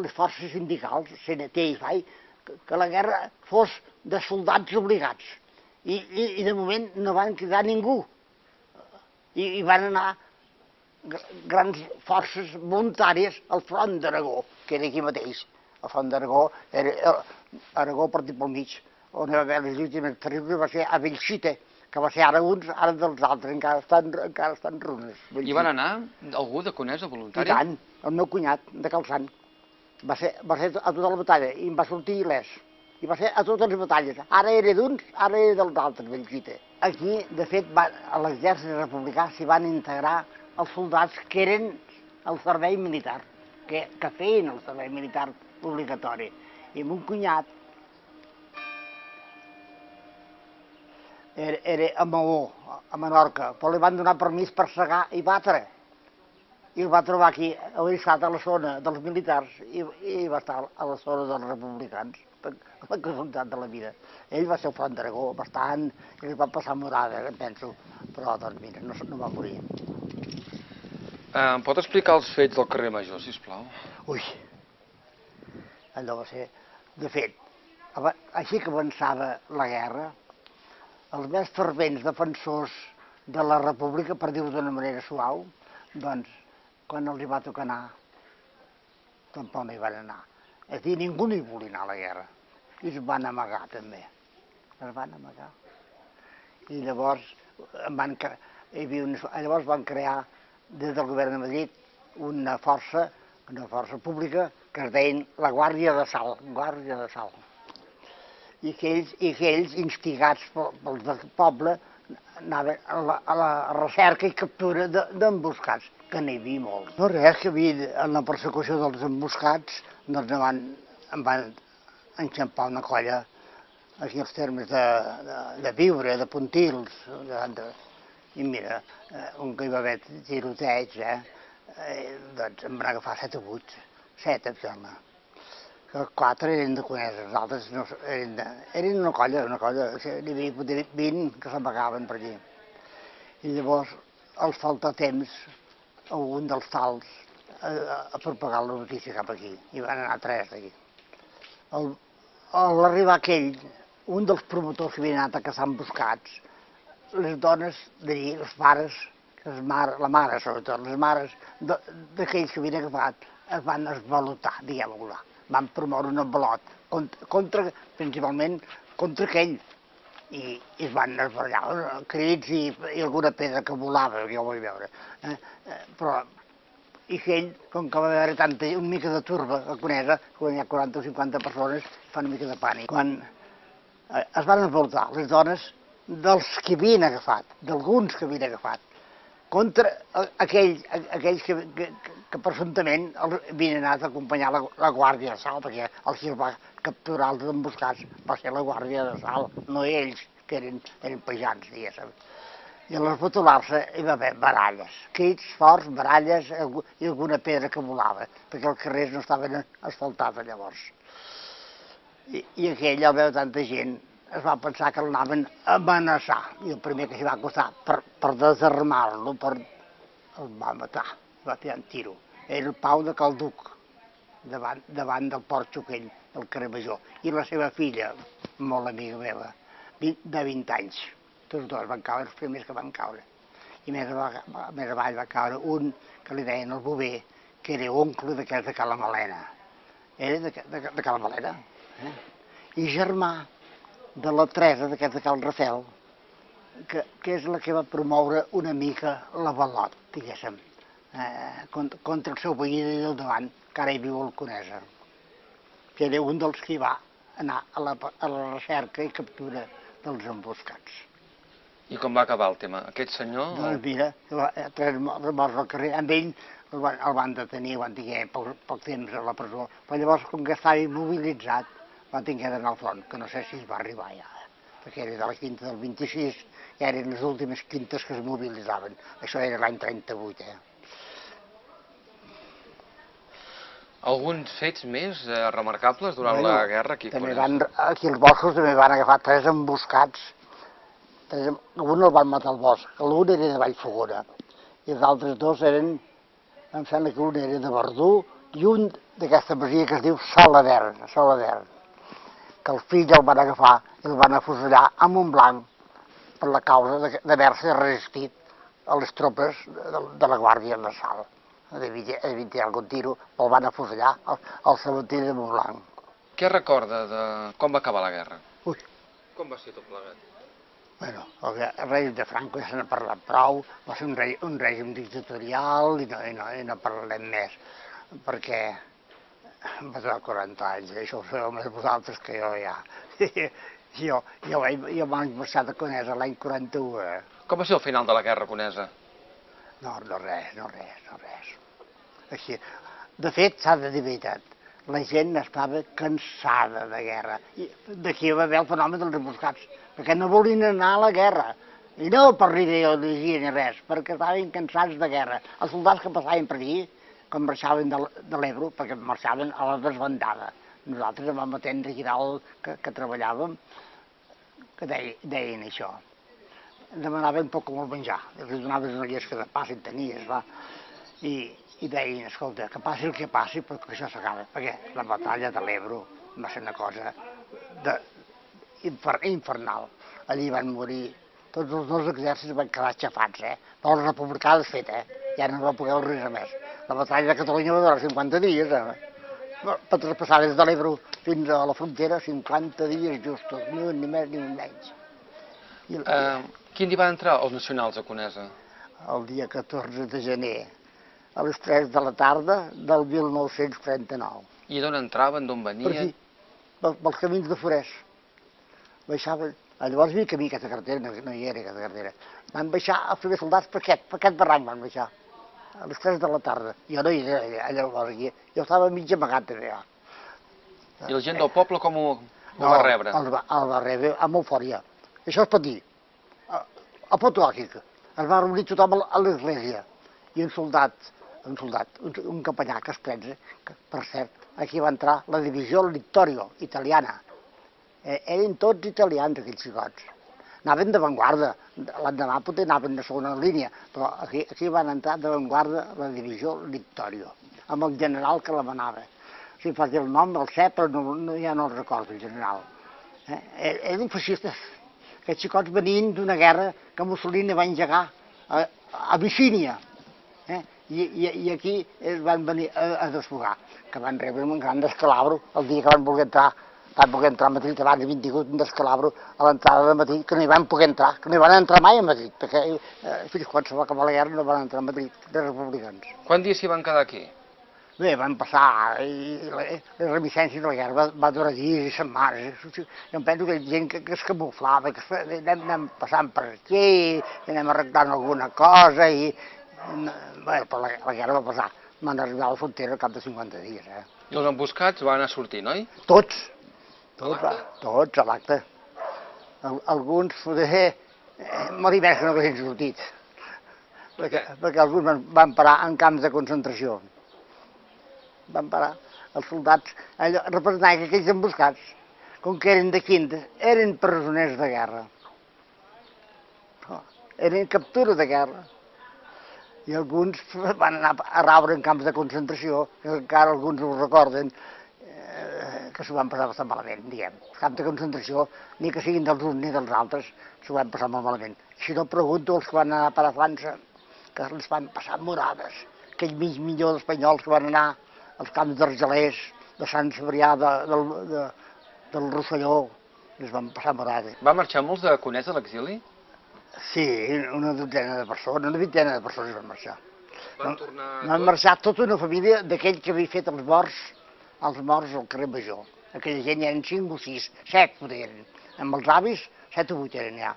les forces sindicals, CNT i FAI, que, la guerra fos de soldats obligats. I, i, I de moment no van cridar ningú. I, i van anar gr- grans forces voluntàries al front d'Aragó, que era aquí mateix. El front d'Aragó era Aragó partit pel mig, on hi va haver les més terribles va ser a Belxite, que va ser ara uns, ara dels altres, encara estan, encara estan runes. Hi van anar algú de Conesa I voluntari? tant, el meu cunyat, de Calçant. Va ser, va ser a tota la batalla i em va sortir il·lès. I va ser a totes les batalles. Ara era d'uns, ara era dels altres, Belxite. Aquí, de fet, va, a l'exèrcit republicà s'hi van integrar els soldats que eren al servei militar, que, que feien el servei militar obligatori. I mon cunyat era, era a Maó, a Menorca, però li van donar permís per segar i batre i el va trobar aquí, havia estat a la zona dels militars i, i va estar a la zona dels republicans, la casualitat de la vida. Ell va ser el front d'Aragó, bastant, i li va passar morada, penso, però doncs mira, no, no va morir. Eh, em pot explicar els fets del carrer Major, si plau? Ui, allò va ser... De fet, així que avançava la guerra, els més fervents defensors de la república, per dir-ho d'una manera suau, doncs, quan els hi va tocar anar, tampoc no hi van anar. És a dir, ningú no hi volia anar a la guerra. I es van amagar, també. Es van amagar. I llavors, van, hi havia una, llavors van crear, des del govern de Madrid, una força, una força pública, que es deien la Guàrdia de Sal, Guàrdia de Sal. I que ells, i que ells instigats pel, del poble, anaven a la, a la recerca i captura de- d'emboscats, que n'hi havia molts. No res, que havia, en la persecució dels emboscats, doncs em van, em van enxampar una colla aquí els termes de, de, de viure, de puntils, de, de, i mira, eh, un que hi va haver tiroteig, eh, eh, doncs em van agafar set o vuit, set em sembla. Que quatre eren de Conesa, els altres no, eren, de, eren una colla, una colla, n'hi havia potser 20 que s'amagaven per allí. I llavors els falta temps a un dels tals a, a, propagar la notícia cap aquí. I van anar tres d'aquí. Al- A l'arribar aquell, un dels promotors que havien anat a caçar emboscats, les dones d'allí, els pares, les mares, la mare sobretot, les mares d'aquells que havien agafat, es van esvalotar, diguem-ho. Van promoure un envelot contra, contra, principalment contra aquell. I, i es van esbarallar, crits i, i alguna pedra que volava, que jo vaig veure. Eh? Eh, però i que ell, com que va haver tanta, una mica de turba a Conesa, quan hi ha 40 o 50 persones, fa una mica de pànic. Quan eh, es van envoltar les dones dels que havien agafat, d'alguns que havien agafat, contra aquells, aquells que, que, que, presumptament havien anat a acompanyar la, la Guàrdia de Sal, perquè els que va capturar els emboscats va ser la Guàrdia de Sal, no ells, que eren, eren pejans, diguéssim. I a l'esbotolar-se hi va haver baralles, crits forts, baralles i alguna pedra que volava, perquè els carrers no estaven asfaltats llavors. I, i aquell, al veure tanta gent, es va pensar que l'anaven a amenaçar, i el primer que s'hi va acostar per, per desarmar-lo, per... el va matar, va tirar un tiro. Era el Pau de Calduc, davant, davant del porxo aquell, del carrer Major, i la seva filla, molt amiga meva, de 20 anys. Tots dos van caure, els primers que van caure. I més, ava- més avall va caure un que li deien el bover, que era oncle d'aquest de Cala Malena. Era de, de, de Cala Malena. Eh? I germà de la Teresa d'aquest de Cal Rafel, que, que és la que va promoure una mica l'avalot, diguéssim, eh, contra, contra el seu veí del davant, que ara hi viu al Conesa, que era un dels que va anar a la, a la recerca i captura dels emboscats. I com va acabar el tema? Aquest senyor... Doncs mira, la- eh, tres mo- morts al carrer, amb ell el van, el van detenir, van tenir poc, poc temps a la presó, però llavors, com que estava immobilitzat, va tenir d'anar al front, que no sé si es va arribar ja, perquè era de la quinta del 26, ja eren les últimes quintes que es mobilitzaven. Això era l'any 38, eh? Alguns fets més eh, remarcables durant Bueno, la guerra aquí també van, aquí als boscos també van agafar tres emboscats. Tres, un el van matar al bosc, l'un era de Vallfogona, i els altres dos eren, em sembla que un era de Verdú, i un d'aquesta masia que es diu Saladern, Saladern, que el fill el van agafar i el van afusellar amb un blanc per la causa d'haver-se resistit a les tropes de, de la Guàrdia Nacional. Devia, devia algun tiro, el van afusellar al, al cementiri de Montblanc. Què recorda de com va acabar la guerra? Ui, Com va ser tot plegat? bueno, el, re- el règim de Franco ja se n'ha parlat prou, va ser un, rei, un règim dictatorial i no, i, no, i no parlarem més, perquè va durar 40 anys, això ho sabeu més vosaltres que jo ja. jo, (laughs) jo, jo vaig marxar de Conesa l'any 41, eh? Com va ser el final de la guerra conesa? No, no res, no res, no res. Així, de fet, s'ha de dir veritat, la gent estava cansada de guerra. I d'aquí va haver el fenomen dels emboscats, perquè no volien anar a la guerra. I no per ideologia ni res, perquè estaven cansats de guerra. Els soldats que passaven per allí, quan marxaven de, l'Ebro, perquè marxaven a la desbandada. Nosaltres vam atendre dalt que, que treballàvem, que deien, deien això demanaven poc com el menjar. Els donaves una llesca de pa si en tenies, va. I, I deien, escolta, que passi el que passi, però que això s'acaba. Perquè la batalla de l'Ebro va ser una cosa de, infer, infernal. Allí van morir tots els dos exèrcits van quedar xafats, eh? Però el republicà és fet, eh? Ja no va poder res més. La batalla de Catalunya va durar 50 dies, eh? Per traspassar des de l'Ebro fins a la frontera, 50 dies justos, ni un ni més ni un menys. I, el- Eh, quin dia van entrar els nacionals a Conesa? el dia 14 de gener, a les 3 de la tarda del 1939. I d'on entraven, d'on Per venien? aquí, pel- pels camins de Forès. Baixaven, llavors hi havia camí aquesta carretera, no, no hi era aquesta carretera. Van baixar els primers soldats per aquest, per aquest barranc van baixar, a les 3 de la tarda. Jo no hi era allà, llavors aquí, jo estava mig amagat. Ja. I la gent del poble com ho, ho va rebre? El, va, el va rebre amb eufòria. Això es pot dir. A- Apotòquic. Es va reunir tothom a l'església. I un soldat, un soldat, un, un capellà que es prendre, que, per cert, aquí va entrar la divisió Littorio, italiana. Eh, eren tots italians, aquells xicots. Anaven d'avantguarda. L'endemà potser anaven de segona línia, però aquí, aquí van entrar d'avantguarda la divisió Littorio, amb el general que la manava. Si em faig el nom, el sé, però no, no, ja no el recordo, el general. Eh? Eren feixistes. Aquests xicots venien d'una guerra que Mussolini va engegar a, a Abissínia. Eh? I, i, I aquí es van venir a, a desfogar, que van rebre un gran descalabro el dia que van voler entrar van poder entrar a Madrid, abans havien tingut un descalabro a l'entrada de Madrid, que no hi van poder entrar, que no hi van entrar mai a Madrid, perquè eh, fins quan se va acabar la guerra no van entrar a Madrid, de republicans. Quants dies s'hi van quedar aquí? Bé, van passar, i la- les remiscències de la guerra va, va durar dies i setmanes. Jo em penso que hi gent que, que es camuflava, que es, fe- anem, anem passant per aquí, anem arreglant alguna cosa, i... No, bé, però la, la guerra va passar. Van arribar a la frontera al cap de 50 dies, eh? I els emboscats van anar sortint, oi? Tots, l'acte? tots a l'acte. Al, alguns, poder, eh, molt més que no haguessin sortit, perquè, perquè alguns van, van parar en camps de concentració. Van parar. Els soldats allò, representaven que aquells emboscats, com que eren de quinta, eren presoners de guerra. Oh, Eren captura de guerra. I alguns van anar a raure en camps de concentració, que encara alguns ho recorden, que s'ho van passar bastant malament, diguem. Els camps de concentració, ni que siguin dels uns ni dels altres, s'ho van passar molt malament. Si no pregunto als que van anar per a França, que els van passar morades. Aquell mig milió d'espanyols que van anar als camps d'Argelers, de Sant Cebrià, de, del, de, del Rosselló, els van passar morades. Va marxar molts de Conesa a l'exili? Sí, una dotzena de persones, una vintena de persones van marxar. Van tornar... Van marxar tota una família d'aquell que havia fet els morts, els morts al carrer Major. Aquella gent ja eren cinc o sis, set poder eren. Amb els avis, set o vuit eren ja.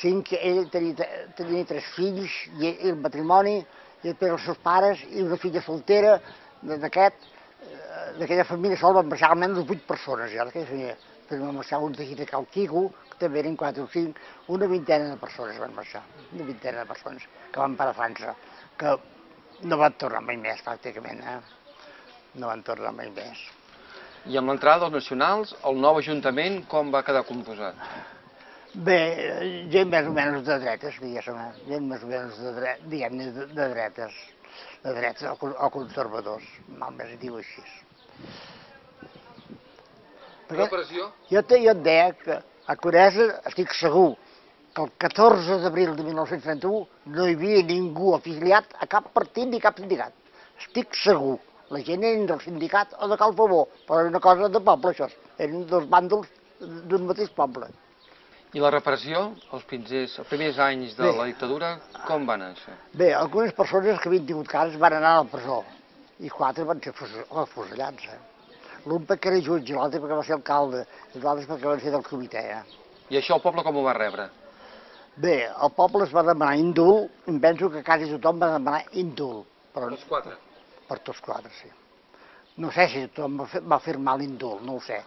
Cinc, ell tenia, tenia tres fills, i el matrimoni, i després els seus pares, i una filla soltera d'aquest, eh, d'aquella família sol van marxar almenys vuit persones ja, d'aquella família. Després van marxar uns d'aquí de Cal que també eren quatre o cinc, una vintena de persones van marxar, una vintena de persones que van per a França, que no van tornar mai més, pràcticament, eh? No van tornar mai més. I amb l'entrada dels nacionals, el nou ajuntament com va quedar composat? Bé, gent més o menys de dretes, diguéssim, eh? gent més o menys de, dre diguem de, de dretes, de dretes o, o conservadors, només diu així. Perquè Repressió? jo, te, jo et deia que a Coresa estic segur que el 14 d'abril de 1931 no hi havia ningú afiliat a cap partit ni cap sindicat. Estic segur. La gent era del sindicat o de Cal Favor, però era una cosa de poble, això. Eren dos bàndols d'un mateix poble. I la repressió, els primers, els primers anys de Bé. la dictadura, com van anar? Bé, algunes persones que havien tingut cases van anar a la presó i quatre van ser fus- afusellats. Eh? L'un perquè era jutge, l'altre perquè va ser alcalde, i l'altre perquè van ser del comitè. Eh? I això el poble com ho va rebre? Bé, el poble es va demanar indult, em penso que quasi tothom va demanar indult, però Els quatre. Per tots quatre, sí. No sé si tothom va, firmar l'indult, no ho sé,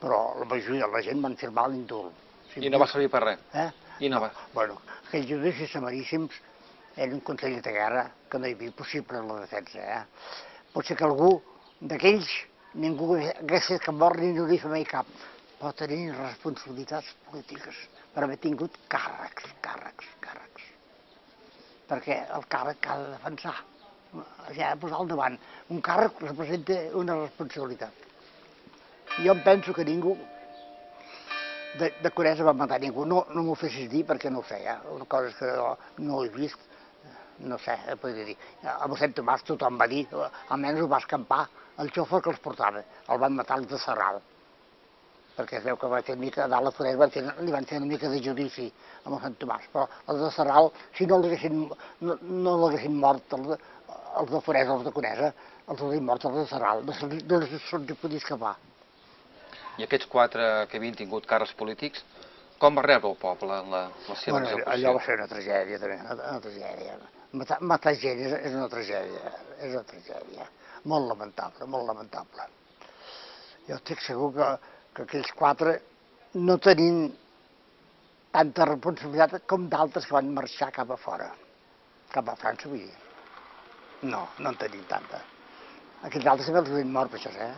però la majoria de la gent van firmar l'indult. Sí, I no va servir per res. Eh? I no va. Bueno, aquells judicis samaríssims eren consellers de guerra que no hi havia possible en la defensa. Eh? Pot ser que algú d'aquells ningú hagués fet cap mort ni no li fa mai cap, però tenir responsabilitats polítiques per haver tingut càrrecs, càrrecs, càrrecs. Perquè el càrrec ha de defensar, ja ha de posar al davant. Un càrrec representa una responsabilitat. Jo em penso que ningú de, de Conesa va matar ningú. No, no m'ho fessis dir perquè no ho sé, eh? Una cosa que no ho he vist, no sé, eh, podria dir. A mossèn Tomàs tothom va dir, almenys ho va escampar, el xofer que els portava, el van matar els de Serral. Perquè es veu que va fer mica, a dalt a Forès van fer, li van fer una mica de judici a mossèn Tomàs, però els de Serral, si no l'haguessin no, no mort, els de, els de Forès, els de Conesa, els haurien mort els de Serral, no se'ls no hi podia escapar. I aquests quatre que havien tingut càrrecs polítics, com va rebre el poble la, la seva Bueno, execució? allò va ser una tragèdia, també, una, una tragèdia. Matar, matar gent és, és una tragèdia, és una tragèdia. Molt lamentable, molt lamentable. Jo estic segur que, que aquells quatre no tenien tanta responsabilitat com d'altres que van marxar cap a fora, cap a França, vull dir. No, no en tenien tanta. Aquells altres també els havien mort per això, eh?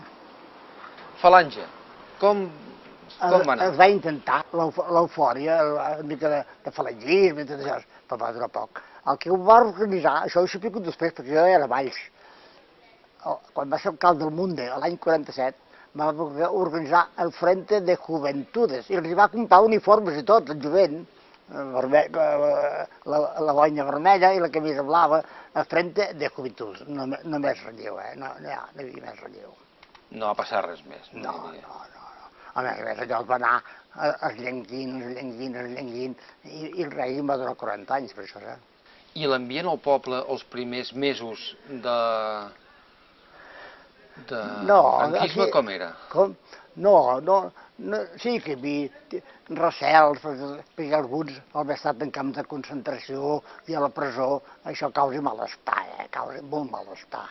Falange, com, com va anar? Es va intentar l'euf- l'eufòria, una mica de, de falangisme tot això, però va durar poc. El que ho va organitzar, això ho he sabut després, perquè jo era a Valls. El- Quan va ser alcalde del Munde, l'any 47, va organitzar el Frente de Juventudes i els va comprar uniformes i tot, el jovent, eh, verme, eh, la, la boina vermella i la camisa blava, el Frente de Juventudes, no, no més relleu, eh? no, no, no hi havia més relleu. No va passar res més. No, no, no, no. A més a més, allò va anar eh, esllenguint, esllenguint, esllenguint, i, i el règim va durar 40 anys, per això, eh? I l'ambient al poble els primers mesos de... de No, franquisme aquí- com era? Com? No, no, no, sí que hi havia recels, perquè, alguns al haver estat en camp de concentració i a la presó, això causa malestar, eh? causa molt malestar.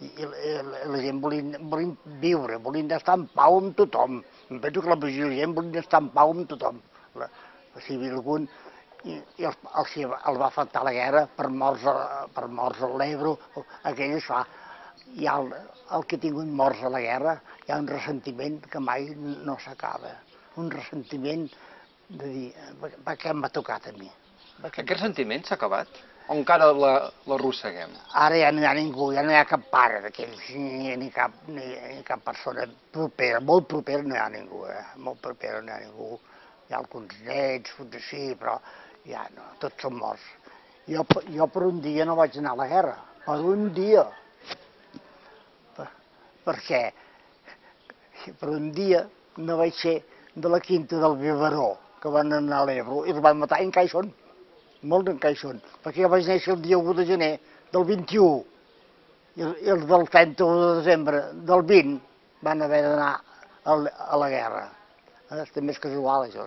I, i, la- la gent volien, volien viure, volien estar en pau amb tothom. Em penso que la majoria de gent volien estar en pau amb tothom. La, si hi algun i, i el, el, el, el va afectar la guerra per morts, a, per morts a l'Ebro, aquell es fa. Ha el, el que ha tingut morts a la guerra, hi ha un ressentiment que mai no s'acaba. Un ressentiment de dir, per, què m'ha tocat a mi? Per què Aquest sentiment s'ha acabat? O encara la- l'arrosseguem? Ara ja no hi ha ningú, ja no hi ha cap pare d'aquells, ni, ni, cap, ni, ni cap persona propera, molt propera no hi ha ningú, eh? molt propera no hi ha ningú. Hi ha alguns nets, potser sí, però ja no, tots són morts. Jo, jo per un dia no vaig anar a la guerra, per un dia. Per, perquè per un dia no vaig ser de la quinta del Vivaró, que van anar a l'Ebro, i els van matar en Caixón molt en caixón, perquè jo vaig néixer el dia 1 de gener del 21 i el- i els del 31 de desembre del 20 van haver d'anar a la guerra. Eh, També és casual, això.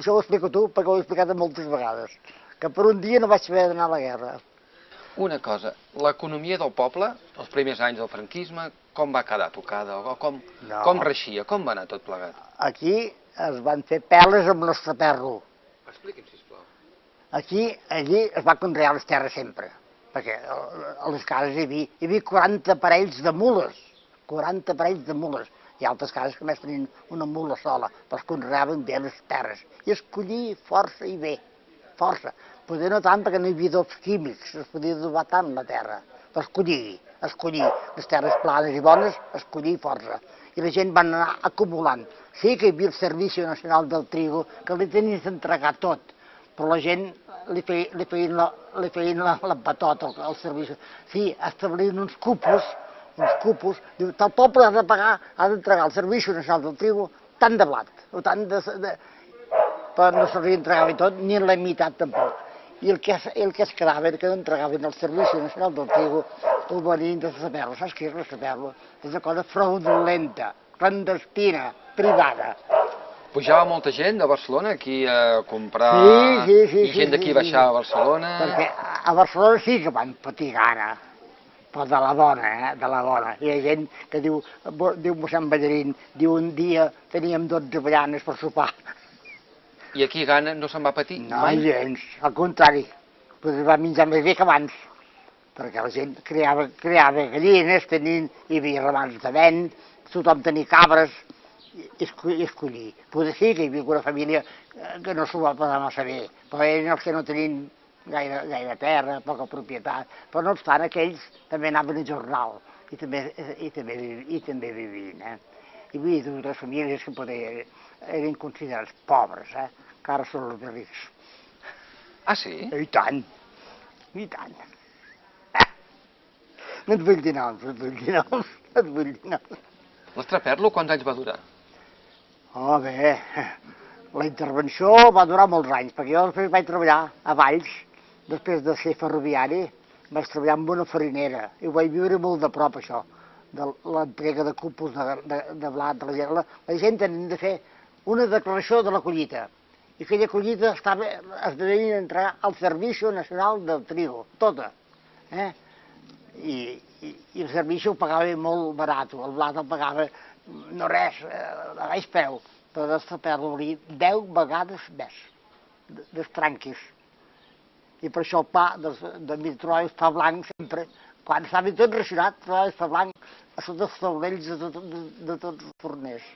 Això ho explico tu perquè ho he explicat moltes vegades, que per un dia no vaig haver d'anar a la guerra. Una cosa, l'economia del poble, els primers anys del franquisme, com va quedar tocada? O com, No. com reixia? Com va anar tot plegat? Aquí es van fer peles amb l'estraperro. Expliqui'm, sisplau. Aquí, allí es va conrear les terres sempre, perquè a les cases hi havia, hi havia 40 parells de mules, 40 parells de mules. Hi ha altres cases que només tenien una mula sola, però es conreaven bé les terres. I es collia força i bé, força. Poder no tant perquè no hi havia dos químics, es podia adobar tant la terra, però es collia, es collia. Les terres planes i bones, es collia força. I la gent va anar acumulant. Sí que hi havia el Servici Nacional del Trigo, que li tenien d'entregar tot, però la gent li feien, li feien, la, li feien la, la patota al, al servei. Sí, establien uns cupos, uns cupos, diu, el poble ha de pagar, ha d'entregar al Servei Nacional del Trigo tant de blat, o tant de... de però no se li entregava tot, ni la meitat tampoc. I el que, el que es quedava era que entregaven al Servici Nacional del Trigo el venint de saber-lo. Saps què és la saber-lo? És una cosa fraudulenta, clandestina, privada. Pujava molta gent de Barcelona aquí a comprar... Sí, sí, sí, I gent sí, d'aquí sí, baixava sí. a Barcelona... Perquè a- Barcelona sí que van patir gana, però de la bona, eh? de la bona. Hi ha gent que diu, diu mossèn Ballarín, diu un dia teníem 12 ballanes per sopar. I aquí gana no se'n va patir No, mai. gens, al contrari, pues va menjar més bé que abans, perquè la gent creava, creava gallines, tenien, hi havia ramats de vent, tothom tenia cabres, i esco- i escollir. Potser sí que hi havia alguna família eh, que no s'ho va passar massa bé, però eren els que no tenien gaire, gaire terra, poca propietat, però no obstant aquells també anaven a jornal i també, i també, i també vivien. Eh? Hi havia dues famílies que poder, eren considerats pobres, eh? Que ara són els més rics. Ah, sí? I tant, i tant. Ah. No et vull dir noms, no et vull dir noms, no et vull dir noms. L'estraperlo quants anys va durar? Oh, bé, la intervenció va durar molts anys, perquè jo després vaig treballar a Valls, després de ser ferroviari, vaig treballar amb una farinera, i ho vaig viure molt de prop, això, de l'entrega de cúpuls de, de, de blat, de la gent. La, la gent tenia de fer una declaració de la collita, i aquella collita estava, es devia entrar al Servicio Nacional del Trigo, tota. Eh? I, i, i el servici ho pagava molt barat, el blat el pagava no res, eh, a baix preu, però d'estaper-lo volia 10 vegades més, de- dels tranquis. I per això el pa de mi trobaves pa blanc sempre, quan estava tot racionat, trobaves pa blanc a sota els taulells de, tot, de, de tots els forners,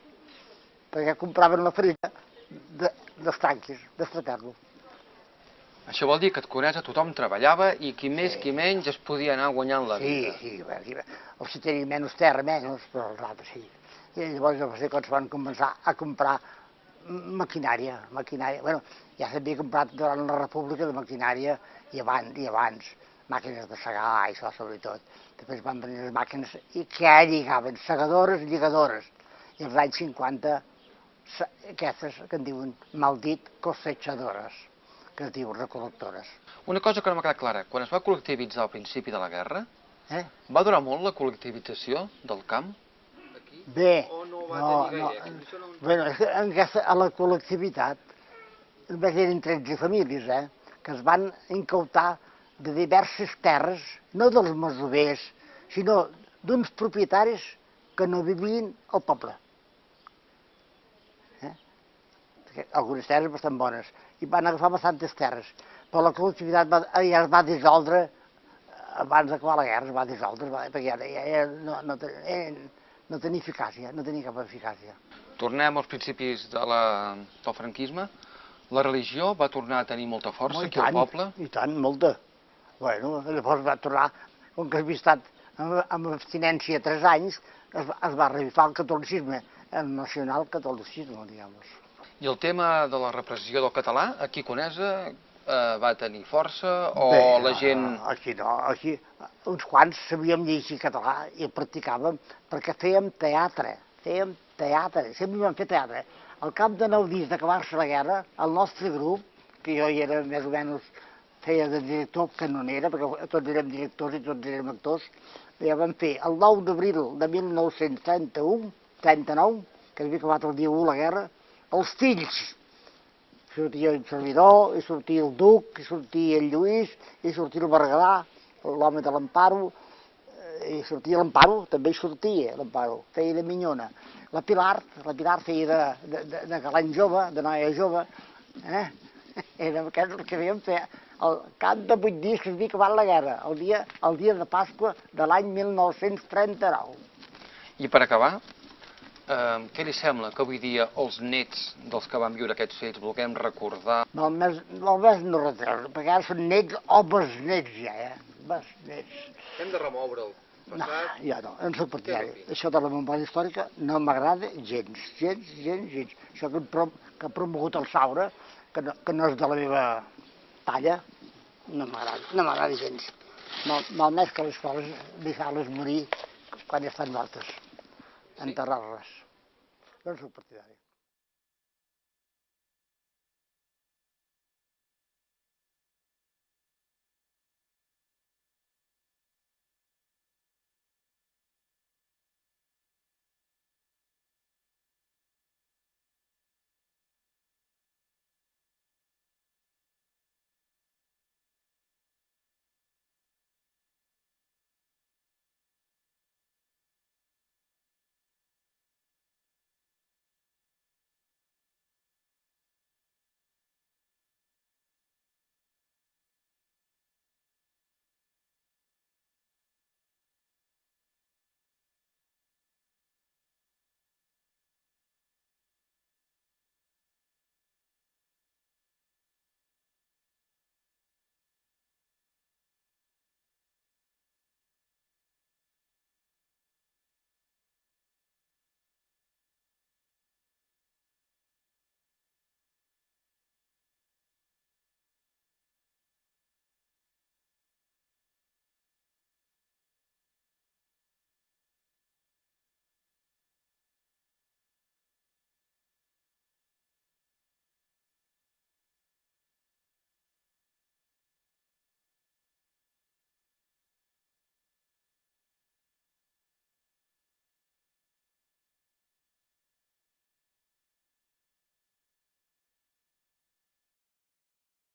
perquè compraven la farina de, dels tranquis, d'estaper-lo. Això vol dir que a Conesa tothom treballava i qui més, qui menys es podia anar guanyant la Sí, vida. sí, sí, bé. els que tenien menys terra, menys, però els altres sí. I llavors va ser quan es van començar a comprar maquinària, maquinària. Bueno, ja s'havia comprat durant la República de maquinària i abans, i abans màquines de segar, i això sobretot. Després van venir les màquines i que lligaven, segadores, lligadores. I als anys 50, se- aquestes que en diuen mal dit cosechadores, que es diu recolectores. Una cosa que no m'ha quedat clara, quan es va col·lectivitzar al principi de la guerra, Eh? va durar molt la col·lectivització del camp? Aquí? Bé, O no va no, tenir no, no- que en aquesta, a la col·lectivitat només eren 13 famílies, eh, que es van incautar de diverses terres, no dels masovers, sinó d'uns propietaris que no vivien al poble. Eh? Perquè Algunes terres bastant bones, i van agafar bastantes terres, però la col·lectivitat va, ja es va dissoldre abans d'acabar la guerra, es va dissoldre, perquè ja, ja, ja no, no, eh, no tenia eficàcia, no tenia cap eficàcia. Tornem als principis de la, del franquisme. La religió va tornar a tenir molta força aquí al poble. I tant, molta. Bueno, llavors va tornar, com que havia estat amb, amb abstinència tres anys, es, va- es va revifar el catolicisme, el nacional catolicisme, diguem I el tema de la repressió del català, aquí Conesa, eh, va tenir força o Bé, la gent... Aquí no, aquí uns quants sabíem llegir català i practicàvem perquè fèiem teatre, fèiem teatre, sempre vam fer teatre. Al cap de nou dies d'acabar-se la guerra, el nostre grup, que jo hi era més o menys, feia de director canonera, perquè tots érem directors i tots érem actors, ja vam fer el 9 d'abril de 1931, 39, que havia acabat el dia 1 la guerra, els fills sortia el servidor, i sortia el duc, i sortia el Lluís, i sortia el Berguedà, l'home de l'Amparo, eh, i sortia l'Amparo, també hi sortia l'Amparo, feia de minyona. La Pilar, la Pilar feia de, de, de, de galant jove, de noia jove, eh? (laughs) Era aquest el que havíem fet al cap de vuit dies que es havia acabat la guerra, el dia, el dia de Pasqua de l'any 1939. I per acabar, eh, què li sembla que avui dia els nets dels que van viure aquests fets vulguem recordar Val més, val més no retreure, perquè ara són nets o besnets ja, eh? Besnets. Hem de remoure el No, ja no, en soc partidari. Això de la memòria històrica no m'agrada gens, gens, gens, gens. Això que, prom que ha promogut el Saura, que no, que no és de la meva talla, no m'agrada, no m'agrada gens. Mal, malmès que les coses, deixar-les morir quan ja estan mortes, enterrar-les. No en soc partidari.